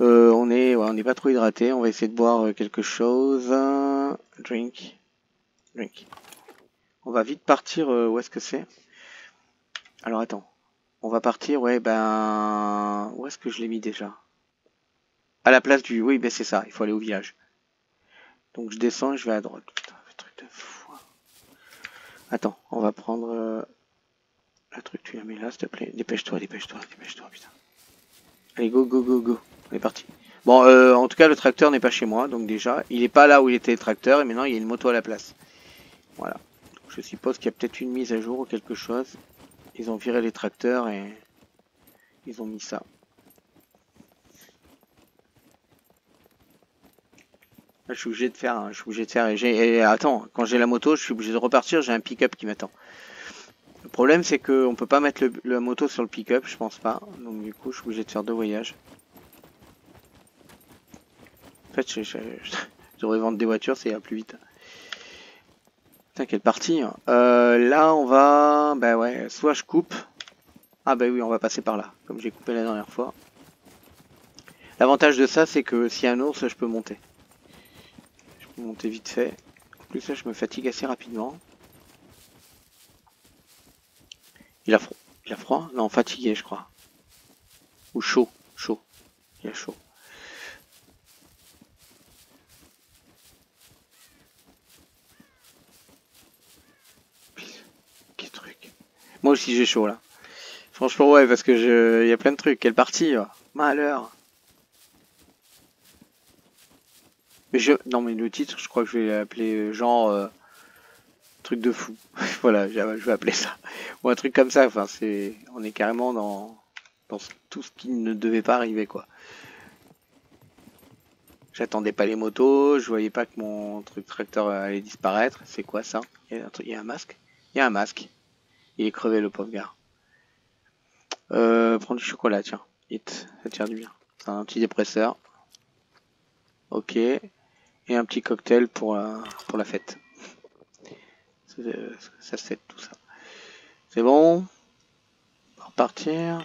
Euh, on est, on n'est pas trop hydraté. On va essayer de boire euh, quelque chose. Drink, On va vite partir. Euh, où est-ce que c'est? Alors attends. On va partir. Ouais, ben, où est-ce que je l'ai mis déjà? À la place du. Oui, ben c'est ça. Il faut aller au village. Donc je descends je vais à droite. Putain, le truc de fou. Attends, on va prendre euh, la truc tu l'as mis là, s'il te plaît. Dépêche-toi, dépêche-toi, dépêche-toi, putain. Allez, go, go, go, go. On est parti. Bon, euh, en tout cas, le tracteur n'est pas chez moi, donc déjà, il n'est pas là où il était le tracteur, et maintenant il y a une moto à la place. Voilà. je suppose qu'il y a peut-être une mise à jour ou quelque chose. Ils ont viré les tracteurs et ils ont mis ça. Je suis obligé de faire, hein, je suis obligé de faire. Et, attends, quand j'ai la moto, je suis obligé de repartir. J'ai un pick-up qui m'attend. Le problème, c'est qu'on peut pas mettre la moto sur le pick-up, je pense pas. Donc du coup, je suis obligé de faire deux voyages. En fait, je, devrais vendre des voitures, ça ira plus vite. Putain, quelle partie. Hein. Euh, là, on va... Bah ouais, soit je coupe. Ah bah oui, on va passer par là, comme j'ai coupé la dernière fois. L'avantage de ça, c'est que s'il y a un ours, je peux monter monter vite fait. En plus là je me fatigue assez rapidement. Il a froid. Il a froid? Non, fatigué je crois. Ou chaud. Chaud. Il a chaud. Quel truc. Moi aussi j'ai chaud là. Franchement ouais parce que je. Y a plein de trucs. Quelle partie Malheur. Mais je, non, mais le titre, je crois que je vais l'appeler euh, genre euh, truc de fou. voilà, je vais appeler ça ou un truc comme ça. Enfin, c'est, on est carrément dans dans tout ce qui ne devait pas arriver quoi. J'attendais pas les motos, je voyais pas que mon truc tracteur allait disparaître. C'est quoi ça? Il y, a un masque? Il y a un masque. Il est crevé le pauvre gars. Euh, prends du chocolat, tiens. Hit, ça tire du bien. Un petit dépresseur. Ok. Et un petit cocktail pour, la, pour la fête. Ça c'est tout ça. C'est bon On va repartir.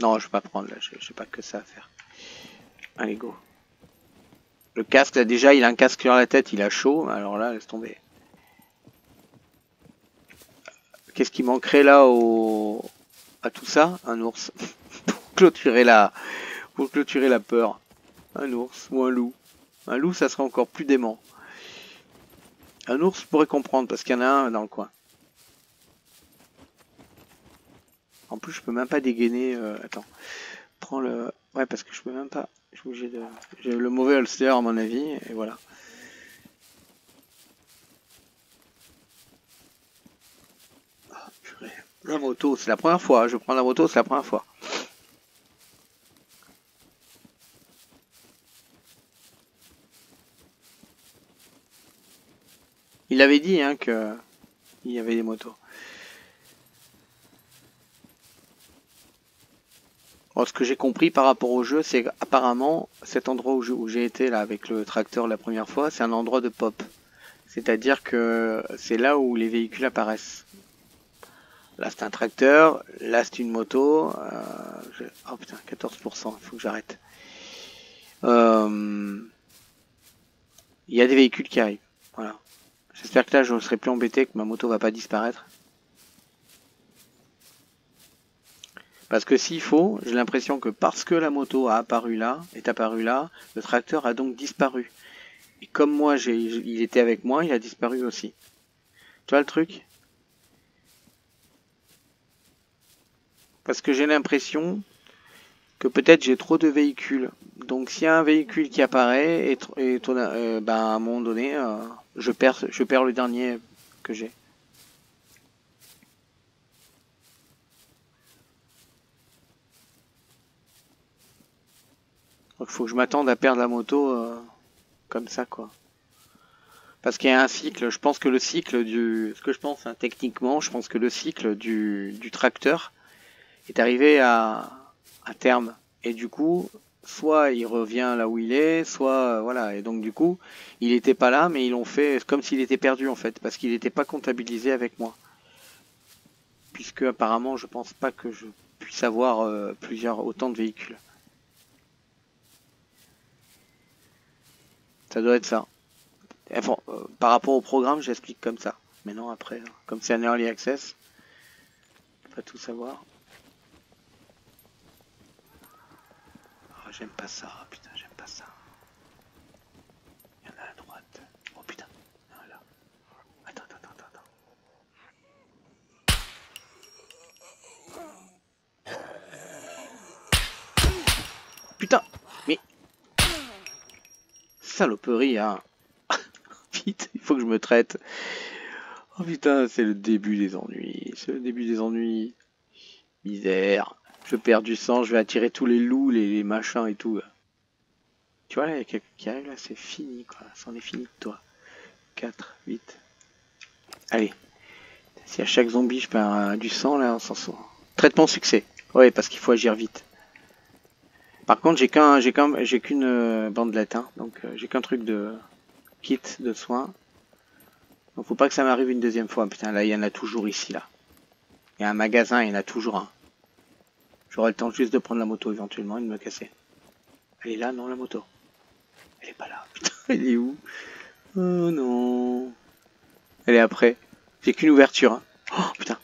Non, je vais pas prendre là, j'ai pas que ça à faire. Allez, go. Le casque, là, déjà, il a un casque sur la tête, il a chaud. Alors là, laisse tomber. Qu'est-ce qui manquerait là au... à tout ça? Un ours. pour clôturer la... Pour clôturer la peur. Un ours ou un loup. Un loup, ça serait encore plus dément. Un ours pourrait comprendre parce qu'il y en a un dans le coin. En plus, je peux même pas dégainer. Euh, attends. Prends le. Ouais, parce que je peux même pas. Je de. J'ai le mauvais holster à mon avis, et voilà. Ah, purée. La moto, c'est la première fois. Je prends la moto, c'est la première fois. Il avait dit hein, que il y avait des motos. ce que j'ai compris par rapport au jeu, c'est qu'apparemment, cet endroit où j'ai été là avec le tracteur la première fois, c'est un endroit de pop. C'est-à-dire que c'est là où les véhicules apparaissent. Là c'est un tracteur, là c'est une moto. Euh, oh putain, 14%, il faut que j'arrête. Euh, il y a des véhicules qui arrivent. Voilà. J'espère que là je ne serai plus embêté, que ma moto va pas disparaître. Parce que s'il faut, j'ai l'impression que parce que la moto a apparu là, est apparu là, le tracteur a donc disparu. Et comme moi, il était avec moi, il a disparu aussi. Tu vois le truc? Parce que j'ai l'impression que peut-être j'ai trop de véhicules. Donc s'il y a un véhicule qui apparaît, et, euh, ben, à un moment donné, euh, je, perds, le dernier que j'ai. Il faut que je m'attende à perdre la moto euh, comme ça quoi. Parce qu'il y a un cycle, je pense que le cycle du... Ce que je pense hein, techniquement, je pense que le cycle du tracteur est arrivé à, à, terme. Et du coup, soit il revient là où il est, soit euh, voilà. Et donc du coup, il n'était pas là, mais ils l'ont fait comme s'il était perdu en fait, parce qu'il n'était pas comptabilisé avec moi. Puisque apparemment, je pense pas que je puisse avoir euh, plusieurs autant de véhicules. Ça doit être ça. Euh, par rapport au programme, j'explique comme ça. Mais non, après, comme c'est un early access, pas tout savoir. J'aime pas ça, putain, j'aime pas ça. Il y en a à droite. Oh putain, là. Attends, attends, attends, attends. Putain saloperie, hein. Vite, il faut que je me traite. Oh putain, c'est le début des ennuis. C'est le début des ennuis. Misère. Je perds du sang, je vais attirer tous les loups, les, machins et tout. Tu vois là, il qui là, c'est fini quoi. C'en est fini de toi. 4, 8. Allez. Si à chaque zombie je perds du sang là, on s'en sort. Traitement succès. Ouais, parce qu'il faut agir vite. Par contre, j'ai qu'un, j'ai j'ai qu'une euh, bandelette, donc euh, j'ai qu'un truc de kit de soins. Donc faut pas que ça m'arrive une deuxième fois. Putain, là il y en a toujours ici là. Il y a un magasin, il y en a toujours un. J'aurai le temps juste de prendre la moto éventuellement et de me casser. Elle est là, non la moto? Elle est pas là. Putain, elle est où? Oh non. Elle est après. J'ai qu'une ouverture. Hein. Oh putain.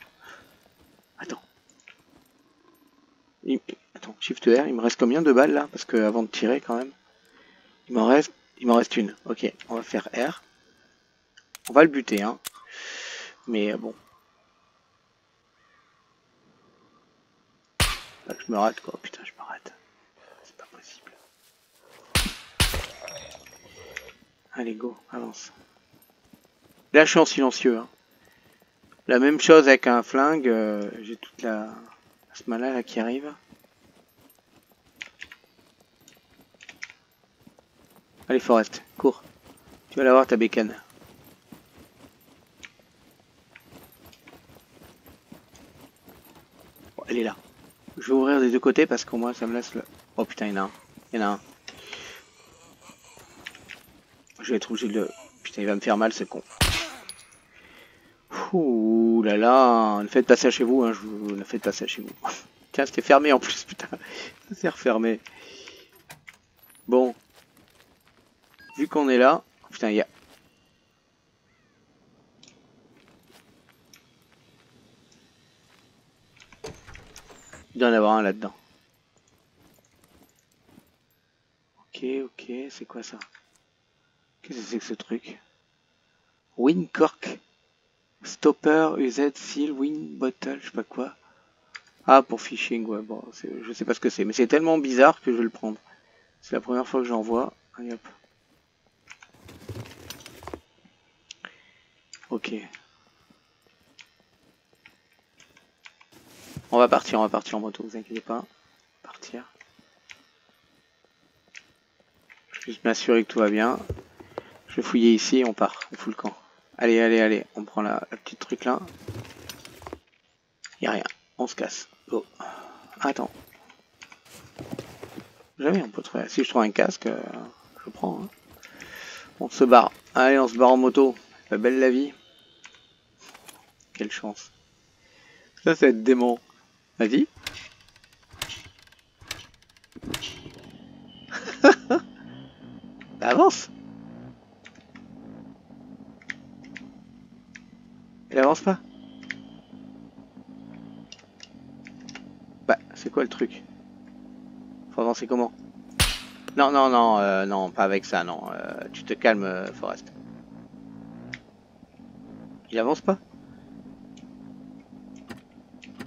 Attends. Shift R, il me reste combien de balles là? Parce que avant de tirer quand même. Il m'en reste, il m'en reste une. Ok, on va faire R. On va le buter, hein. Mais euh, bon. je me rate quoi, putain je me rate. C'est pas possible. Allez go, avance. Là je suis en silencieux. Hein. La même chose avec un flingue, euh, j'ai toute la Ce malin là qui arrive. Allez Forest, cours. Tu vas l'avoir ta bécane. Elle est là. Je vais ouvrir des deux côtés parce qu'au moins ça me laisse le... Oh putain, il y en a un. Il y en a un. Je vais être obligé de le... Putain, il va me faire mal ce con. Ouh là là, ne faites pas ça chez vous, hein, ne faites pas ça chez vous. Tiens, c'était fermé en plus, putain. C'est refermé. Bon. Vu qu'on est là... Putain, il y a... Il doit en avoir un là-dedans. Ok, ok, c'est quoi ça? Qu'est-ce que c'est que ce truc? Windcork Stopper, UZ, Seal, Wind Bottle, je sais pas quoi. Ah, pour phishing, ouais, bon, je sais pas ce que c'est, mais c'est tellement bizarre que je vais le prendre. C'est la première fois que j'en vois. Hop. Ok. On va partir, on va partir en moto, vous inquiétez pas. Partir. Juste m'assurer que tout va bien. Je vais fouiller ici et on part, on fout le camp. Allez, allez, allez, on prend la, petite truc là. Y a rien, on se casse. Oh. Attends. Jamais on peut trouver. Si je trouve un casque, euh, je prends. Hein. On se barre. Allez, on se barre en moto. La belle la vie. Quelle chance. Ça, c'est être démon. Vas-y. avance. Elle avance pas. Bah, c'est quoi le truc? Faut avancer comment? Non, non, non, euh, non, pas avec ça, non. Euh, tu te calmes, euh, Forest. Il avance pas?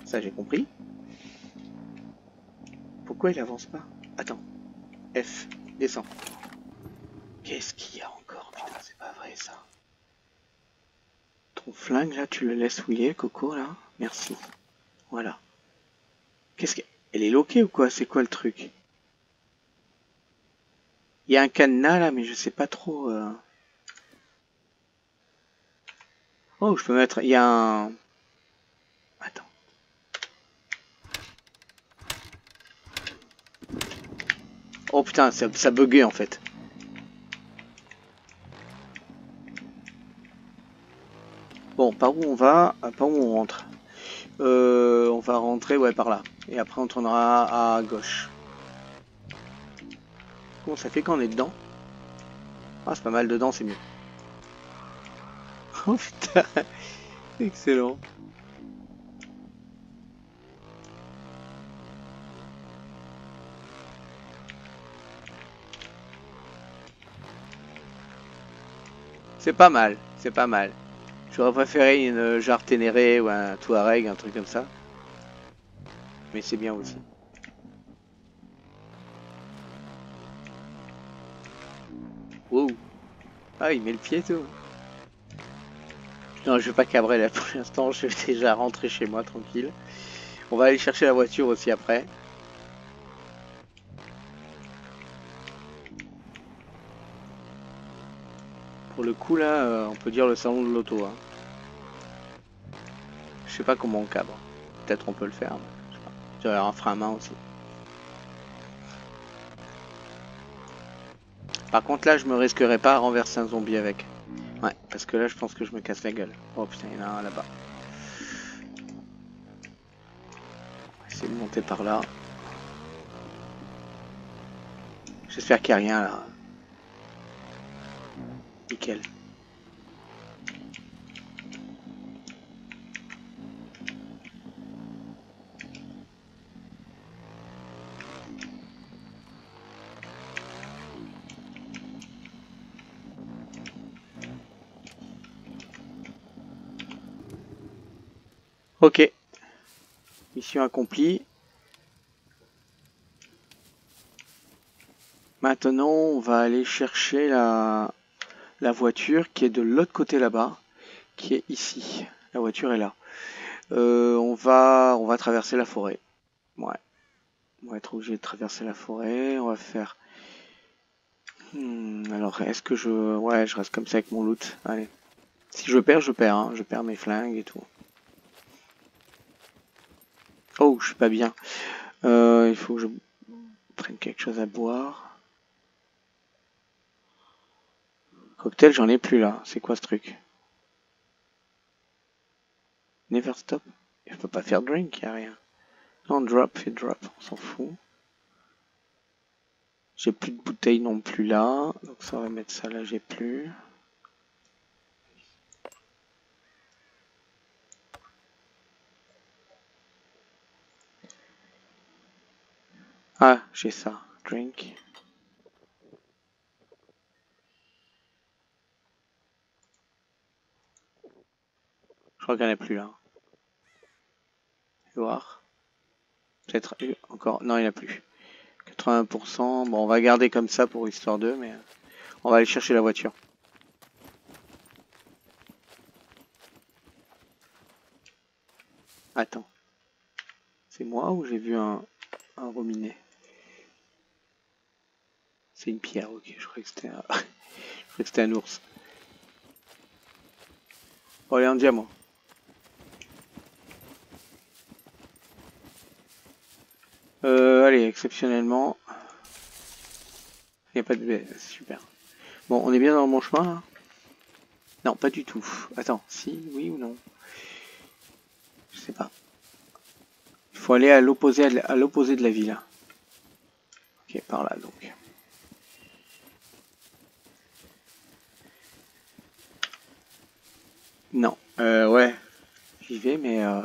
Ça, j'ai compris. Pourquoi il avance pas Attends. F. Descends. Qu'est-ce qu'il y a encore Putain, c'est pas vrai ça. Ton flingue là, tu le laisses fouiller, Coco là Merci. Voilà. Qu'est-ce que... Elle est loquée ou quoi? C'est quoi le truc? Il y a un cadenas là, mais je sais pas trop... Euh. Oh, je peux mettre... Il y a un... Oh putain, ça, ça en fait. Bon, par où on va ah, Par où on rentre euh, On va rentrer, ouais, par là. Et après, on tournera à gauche. Comment ça fait quand on est dedans Ah, c'est pas mal dedans, c'est mieux. Oh putain Excellent C'est pas mal, c'est pas mal. J'aurais préféré une jarre ténérée ou un Touareg, un truc comme ça. Mais c'est bien aussi. Wow. Ah, il met le pied tout. Non, je vais pas cabrer là pour l'instant, je vais déjà rentrer chez moi tranquille. On va aller chercher la voiture aussi après. Le coup là, euh, on peut dire le salon de l'auto. Hein. Je sais pas comment on cabre. Peut-être on peut le faire. J'aurais un frein à main aussi. Par contre là je me risquerais pas à renverser un zombie avec. Ouais, parce que là je pense que je me casse la gueule. Oh putain, il y en a un là-bas. Essayer de monter par là. J'espère qu'il n'y a rien là. Nickel. Ok. Mission accomplie. Maintenant, on va aller chercher la, la voiture qui est de l'autre côté là-bas, qui est ici. La voiture est là. Euh, on va traverser la forêt. Ouais. On va être obligé de traverser la forêt. On va faire... Hmm, alors, est-ce que je... Ouais, je reste comme ça avec mon loot. Allez. Si je perds, je perds. Hein. Je perds mes flingues et tout. Oh, je suis pas bien. Euh, il faut que je prenne quelque chose à boire. Cocktail, j'en ai plus là. C'est quoi ce truc? Never stop. Je peux pas faire drink, y a rien. Non, drop, fait drop, on s'en fout. J'ai plus de bouteilles non plus là. Donc ça va mettre ça là, j'ai plus. Ah, j'ai ça. Drink. Crois qu'il n'y en a plus là. voir. Peut-être encore. Non, il n'y en a plus. 80%. Bon, on va garder comme ça pour histoire 2, mais on va aller chercher la voiture. Attends. C'est moi ou j'ai vu un, un rominet C'est une pierre, ok. Je croyais que c'était un... un ours. Bon, allez, un diamant. Euh, allez, exceptionnellement. Il n'y a pas de... Super. Bon, on est bien dans le bon chemin, là Non, pas du tout. Attends, si, oui ou non? Je sais pas. Il faut aller à l'opposé à l'opposé de la ville. Ok, par là, donc. Non. Euh, ouais. J'y vais, mais... Euh...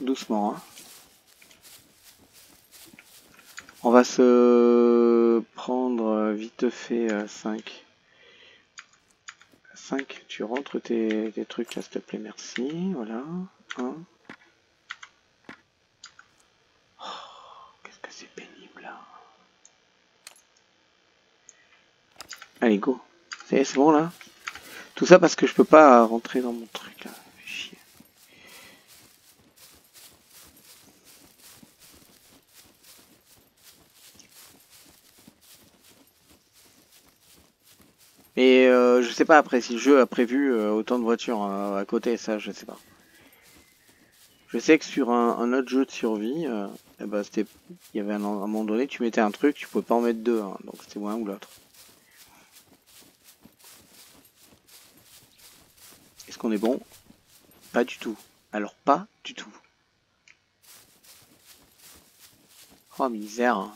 doucement. Hein. On va se prendre vite fait 5. 5, tu rentres tes, trucs là s'il te plaît, merci. Voilà. Oh, qu'est-ce que c'est pénible là. Allez, go. C'est bon là? Tout ça parce que je peux pas rentrer dans mon truc là. Et euh, je sais pas après si le jeu a prévu euh, autant de voitures euh, à côté, ça je sais pas. Je sais que sur un, autre jeu de survie, eh ben, il y avait un, un moment donné, tu mettais un truc, tu pouvais pas en mettre deux, hein, donc c'était un ou l'autre. Est-ce qu'on est bon? Pas du tout. Alors pas du tout. Oh misère.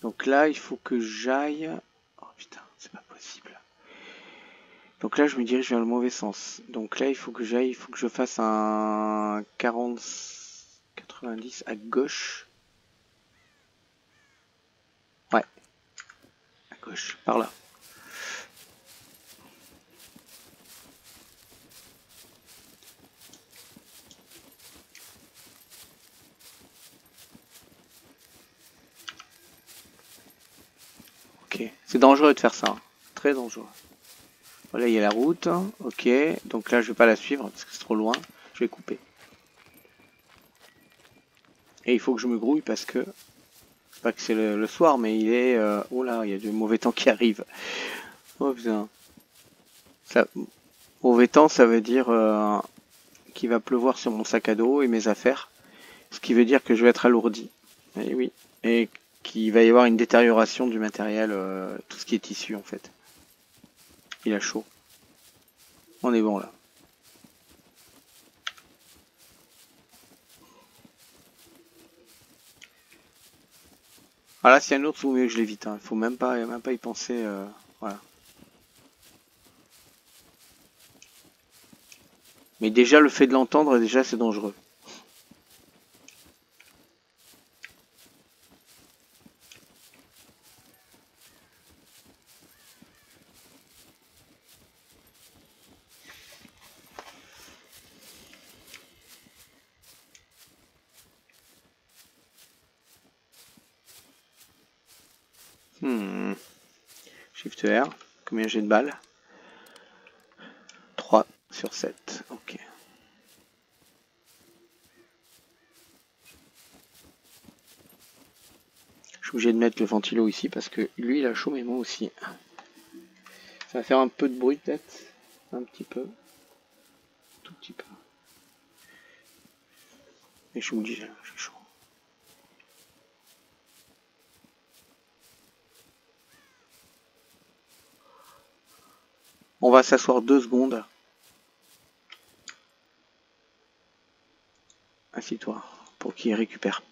Donc là, il faut que j'aille donc là, je me dirige vers le mauvais sens. Donc là, il faut que j'aille, il faut que je fasse un 40, 90 à gauche. Ouais. À gauche, par là. Ok, c'est dangereux de faire ça. Hein. Très dangereux. Voilà, il y a la route. Ok, donc là, je vais pas la suivre parce que c'est trop loin. Je vais couper. Et il faut que je me grouille parce que... C'est pas que c'est le, soir, mais il est... Euh, oh là, il y a du mauvais temps qui arrive. Oh putain. Ça... Mauvais temps, ça veut dire euh, qu'il va pleuvoir sur mon sac à dos et mes affaires. Ce qui veut dire que je vais être alourdi. Et oui. Et qu'il va y avoir une détérioration du matériel, euh, tout ce qui est tissu en fait. Il a chaud. On est bon là. Ah là, s'il y a un autre, il faut mieux que je l'évite. Hein. Il faut même pas, même pas y penser. Euh, voilà. Mais déjà, le fait de l'entendre, déjà, c'est dangereux. Shift R, combien j'ai de balles? 3 sur 7, ok. Je suis obligé de mettre le ventilo ici parce que lui il a chaud mais moi aussi. Ça va faire un peu de bruit peut-être, un petit peu, tout petit peu. Mais je suis obligé, j'ai chaud. On va s'asseoir deux secondes. Assis-toi pour qu'il récupère.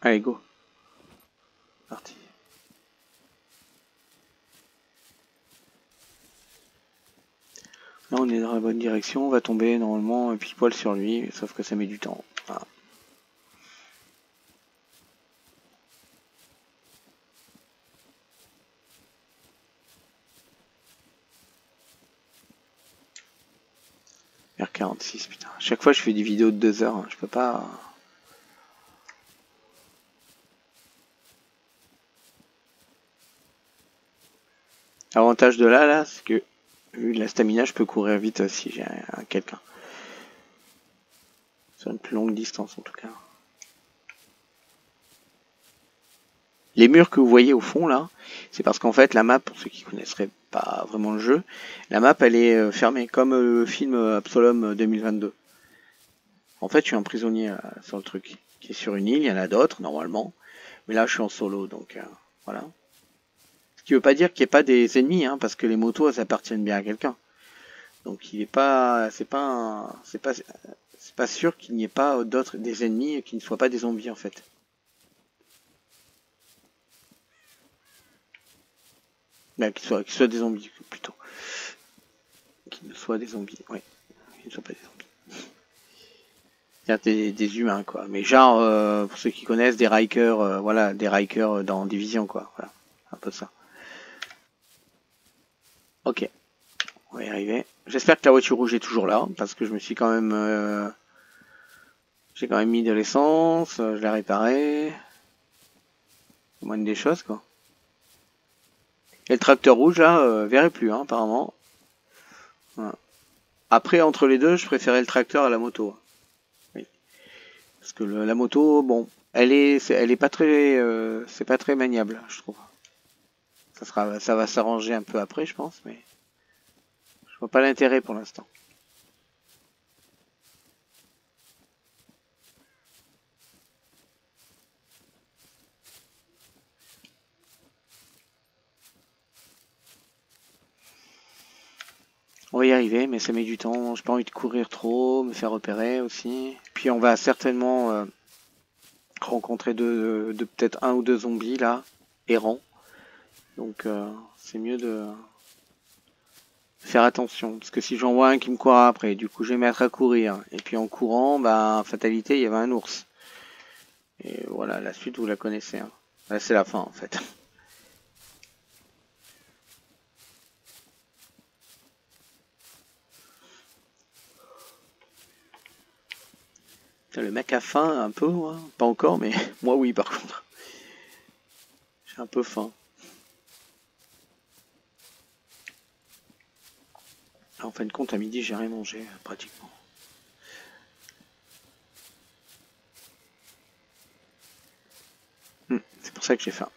Allez, go. Parti. Là, on est dans la bonne direction. On va tomber normalement pile poil sur lui, sauf que ça met du temps. Voilà. R46, putain. chaque fois, je fais des vidéos de 2 heures. Hein. Je peux pas. L'avantage de là, là, c'est que vu la stamina, je peux courir vite si j'ai quelqu'un. Sur une plus longue distance en tout cas. Les murs que vous voyez au fond là, c'est parce qu'en fait la map, pour ceux qui connaisseraient pas vraiment le jeu, la map elle est euh, fermée comme le film Absolom 2022. En fait je suis un prisonnier euh, sur le truc, qui est sur une île, il y en a d'autres normalement, mais là je suis en solo donc euh, voilà qui veut pas dire qu'il n'y ait pas des ennemis, hein, parce que les motos, appartiennent bien à quelqu'un. Donc il est pas, c'est pas, c'est pas, c'est pas sûr qu'il n'y ait pas d'autres des ennemis qui ne soient pas des zombies en fait. Ben, qu'ils soient, soient des zombies plutôt. Qu'ils ne soient des zombies, oui. Qu'ils ne soient pas des zombies. Des, des, humains quoi. Mais genre, euh, pour ceux qui connaissent, des Rikers, euh, voilà, des Rikers dans Division quoi. Voilà, un peu ça. Ok. On va y arriver. J'espère que la voiture rouge est toujours là, parce que je me suis quand même... Euh, j'ai quand même mis de l'essence, je l'ai réparé. Moins des choses, quoi. Et le tracteur rouge, là, euh, verrai plus, hein, apparemment. Après, entre les deux, je préférais le tracteur à la moto. Oui. Parce que la moto, bon, elle est, elle est pas très, euh, c'est pas très maniable, je trouve. Ça, sera, ça va s'arranger un peu après, je pense, mais je vois pas l'intérêt pour l'instant. On va y arriver, mais ça met du temps. J'ai pas envie de courir trop, me faire repérer aussi. Puis on va certainement euh, rencontrer peut-être un ou deux zombies là, errants. Donc euh, c'est mieux de faire attention. Parce que si j'en vois un qui me court après, du coup je vais mettre à courir. Et puis en courant, bah fatalité, il y avait un ours. Et voilà, la suite vous la connaissez. Hein. Là c'est la fin en fait. Le mec a faim un peu, pas encore, mais moi oui par contre. J'ai un peu faim. Fin de compte, à midi, j'ai rien mangé, pratiquement. Hmm, c'est pour ça que j'ai faim.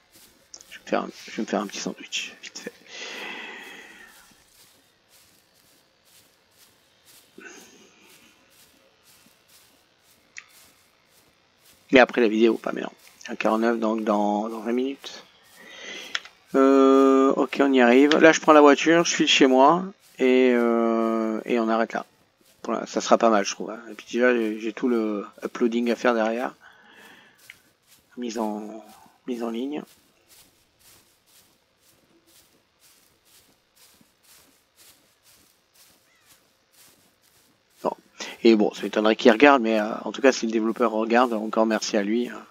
Je vais, me faire un petit sandwich, vite fait. Mais après la vidéo, pas maintenant. À 49, donc dans, dans 20 minutes. Euh, ok, on y arrive. Là, je prends la voiture, je file chez moi. Euh, et, on arrête là. ça sera pas mal, je trouve. Hein. Et puis déjà, j'ai tout le uploading à faire derrière. Mise en, mise en ligne. Bon. Et bon, ça m'étonnerait qu'il regarde, mais euh, en tout cas, si le développeur regarde, encore merci à lui hein,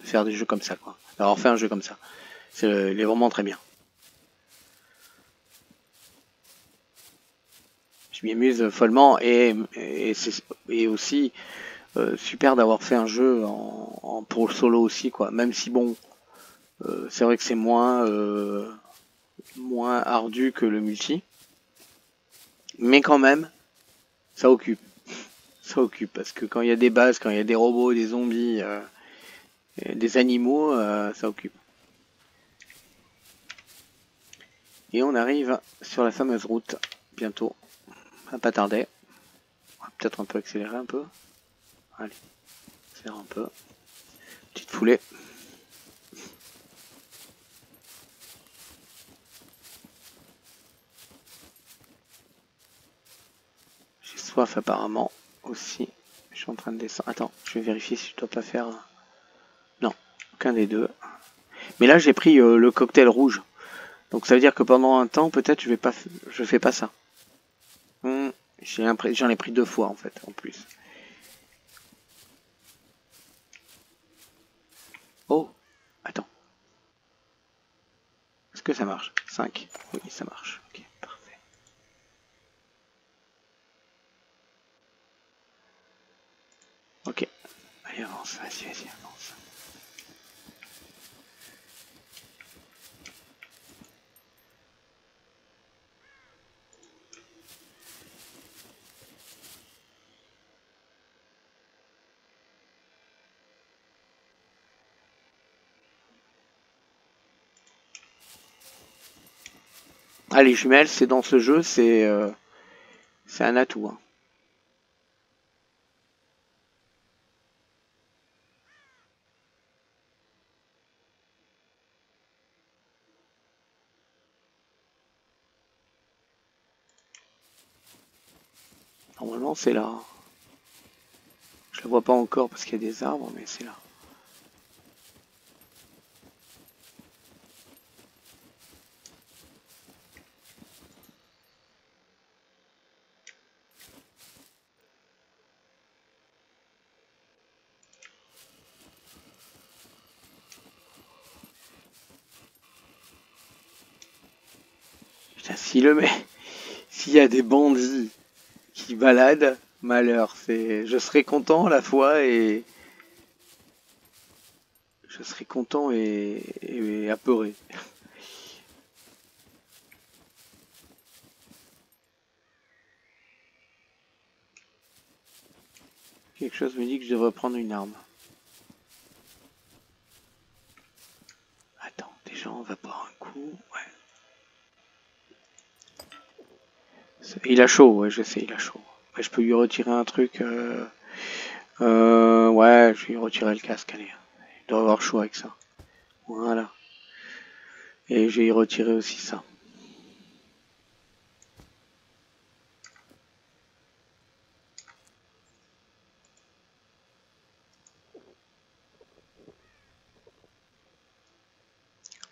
de faire des jeux comme ça, quoi. D'avoir fait un jeu comme ça. C'est, il est vraiment très bien. Amuse follement et, et c'est aussi euh, super d'avoir fait un jeu en, en, pour solo aussi quoi. Même si bon, euh, c'est vrai que c'est moins euh, moins ardu que le multi. Mais quand même, ça occupe. Ça occupe, parce que quand il y a des bases, quand il y a des robots, des zombies, des animaux, ça occupe. Et on arrive sur la fameuse route, bientôt. Pas tarder. Peut-être un peu accélérer un peu. Allez, accélère un peu. Petite foulée. J'ai soif apparemment aussi. Je suis en train de descendre. Attends, je vais vérifier si je dois pas faire... Non, aucun des deux. Mais là j'ai pris euh, le cocktail rouge. Donc ça veut dire que pendant un temps, peut-être je vais pas, je fais pas ça. J'en ai pris deux fois en fait, en plus. Oh, attends. Est-ce que ça marche? 5. Oui, ça marche. Ok, parfait. Ok. Allez, avance. Vas-y, vas-y, avance. Ah, les jumelles, c'est dans ce jeu, c'est euh, un atout. Hein. Normalement, c'est là. Je la vois pas encore parce qu'il y a des arbres, mais c'est là. Si le s'il y a des bandits qui baladent, malheur, c'est, je serai content à la fois et je serai content et, et apeuré. Quelque chose me dit que je devrais prendre une arme. Attends, déjà on va boire un coup. Ouais. Il a chaud, ouais, je sais, il a chaud. je peux lui retirer un truc. Euh... Euh, ouais, je vais lui retirer le casque, allez. Il doit avoir chaud avec ça. Voilà. Et je vais y retirer aussi ça.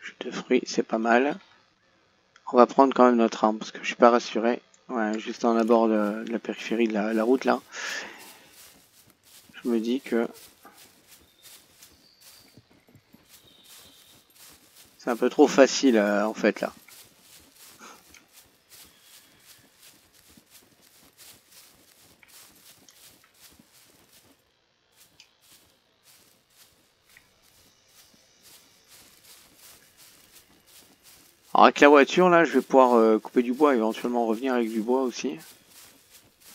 Jus de fruits, c'est pas mal. On va prendre quand même notre arme parce que je suis pas rassuré. Ouais, juste en abord de, la périphérie de la, route là. Je me dis que c'est un peu trop facile euh, en fait là. Alors avec la voiture là, je vais pouvoir euh, couper du bois, éventuellement revenir avec du bois aussi.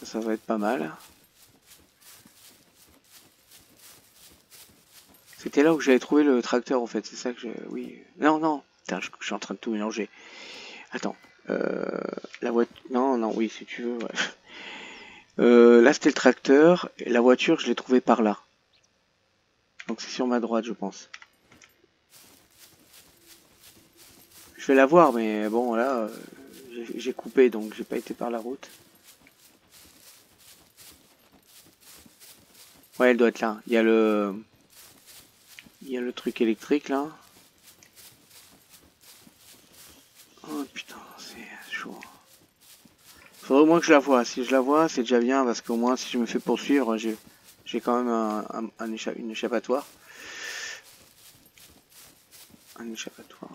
Ça, va être pas mal. C'était là où j'avais trouvé le tracteur en fait, c'est ça que je... Oui. Non, non, Putain, je, suis en train de tout mélanger. Attends. Euh, la voiture... Non, non, oui, si tu veux. Ouais. Euh, là c'était le tracteur, la voiture je l'ai trouvée par là. Donc c'est sur ma droite je pense. Je vais la voir, mais bon, là, euh, j'ai coupé, donc j'ai pas été par la route. Ouais, elle doit être là. Il y a le... Il y a le truc électrique, là. Oh, putain, c'est chaud. Faudrait au moins que je la vois. Si je la vois, c'est déjà bien, parce qu'au moins, si je me fais poursuivre, j'ai quand même un, un, une échappatoire. Un échappatoire.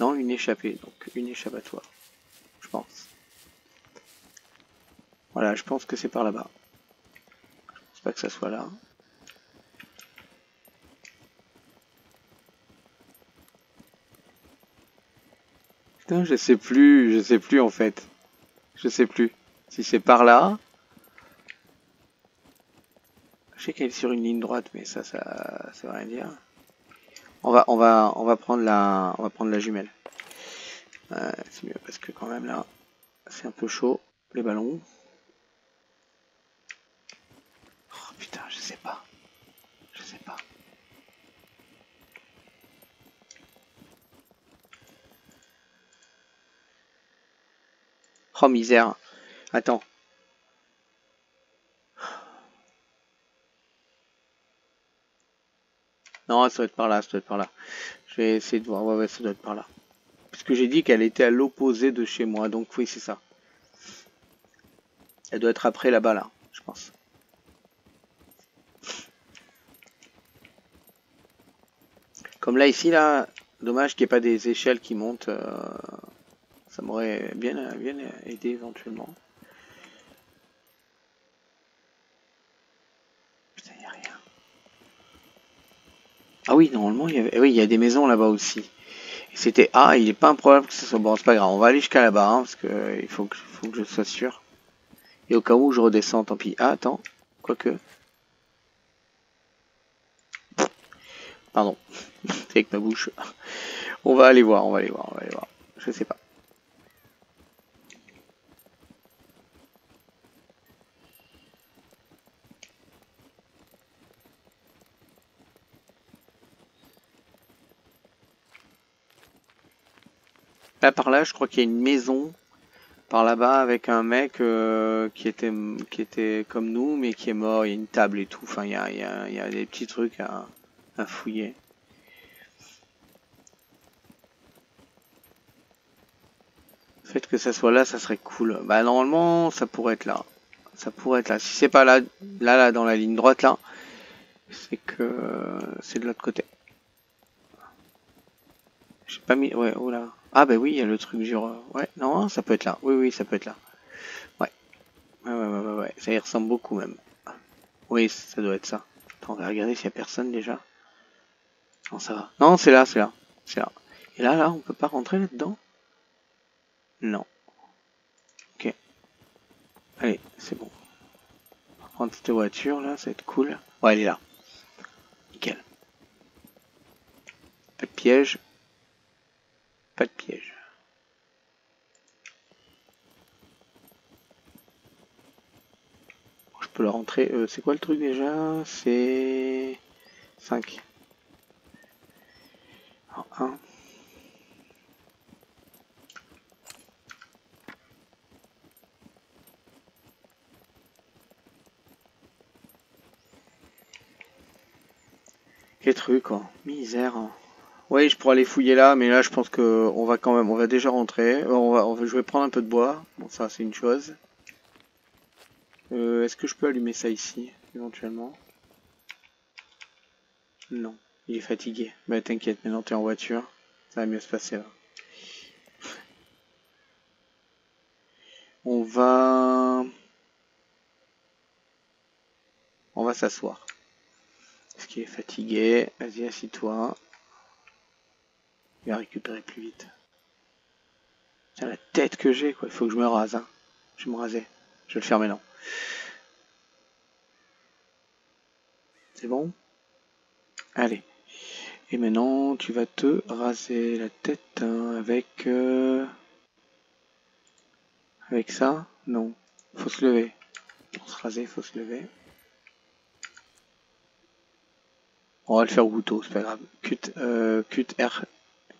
Non, une échappée, donc une échappatoire. Je pense. Voilà, je pense que c'est par là-bas. Je pense pas que ça soit là. Putain, je sais plus, je sais plus en fait. Je sais plus. Si c'est par là. Je sais qu'elle est sur une ligne droite, mais ça, ça, ça veut rien dire. On va, on va, on va prendre la, on va prendre la jumelle. c'est mieux parce que quand même là, c'est un peu chaud les ballons. Oh putain, je sais pas. Je sais pas. Oh misère. Attends. Non, ça doit être par là, ça doit être par là. Je vais essayer de voir. Ouais, ouais, ça doit être par là. Puisque j'ai dit qu'elle était à l'opposé de chez moi. Donc oui, c'est ça. Elle doit être après là-bas, là, je pense. Comme là, ici, là, dommage qu'il n'y ait pas des échelles qui montent. Euh, ça m'aurait bien, bien aidé éventuellement. Putain, il n'y a rien. Ah oui, normalement, il y avait... Oui, il y a des maisons là-bas aussi. C'était A, il n'est pas improbable que ce soit... Bon, c'est pas grave, on va aller jusqu'à là-bas, hein, parce faut que, faut que je sois sûr. Et au cas où je redescends, tant pis. Ah, attends, quoique... Pardon, avec ma bouche. On va aller voir, on va aller voir, on va aller voir. Je sais pas. Là par là, je crois qu'il y a une maison par là-bas avec un mec euh, qui était qui était comme nous mais qui est mort. Il y a une table et tout. Enfin, il y a, il y a, il y a des petits trucs à, à fouiller. Le fait que ça soit là, ça serait cool. Bah normalement, ça pourrait être là. Ça pourrait être là. Si c'est pas là, là, là, dans la ligne droite là, c'est que c'est de l'autre côté. J'ai pas mis. Ouais, oh là. Ah bah oui, il y a le truc genre... Ouais, non, ça peut être là. Oui, oui, ça peut être là. Ouais. Ouais, ouais, ouais, ouais, Ça y ressemble beaucoup même. Oui, ça doit être ça. Attends, on va regarder s'il y a personne déjà. Non, ça va. Non, c'est là, c'est là. C'est là. Et là, là, on peut pas rentrer là-dedans? Non. Ok. Allez, c'est bon. On va prendre cette voiture là, ça va être cool. Ouais, elle est là. Nickel. Pas de piège. Pas de piège. Je peux la rentrer. Euh, c'est quoi le truc déjà? C'est 5. Alors, 1. Quel truc, oh. misère. Hein. Oui, je pourrais aller fouiller là, mais là je pense que on va quand même, on va déjà rentrer. Euh, on va, on va, je vais prendre un peu de bois. Bon, ça c'est une chose. Euh, Est-ce que je peux allumer ça ici, éventuellement? Non, il est fatigué. Bah t'inquiète, maintenant t'es en voiture, ça va mieux se passer là. On va... On va s'asseoir. Est-ce qu'il est fatigué Vas-y, assis-toi. Il va récupérer plus vite. C'est la tête que j'ai, quoi. Il faut que je me rase. Hein. Je vais me raser. Je vais le faire maintenant. C'est bon? Allez. Et maintenant, tu vas te raser la tête hein, avec... Euh... Avec ça? Non. Faut se lever. Pour se raser, faut se lever. On va le faire au couteau, c'est pas grave. Cut, euh, cut R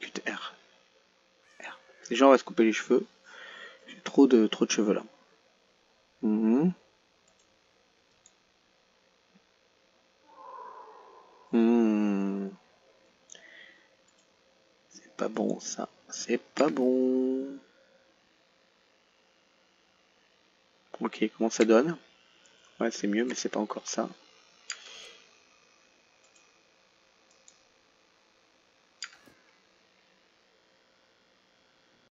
Cut R. R. Se couper les cheveux. J'ai trop de, trop de cheveux là. Mmh. Mmh. C'est pas bon ça. C'est pas bon. Ok, comment ça donne? Ouais, c'est mieux, mais c'est pas encore ça.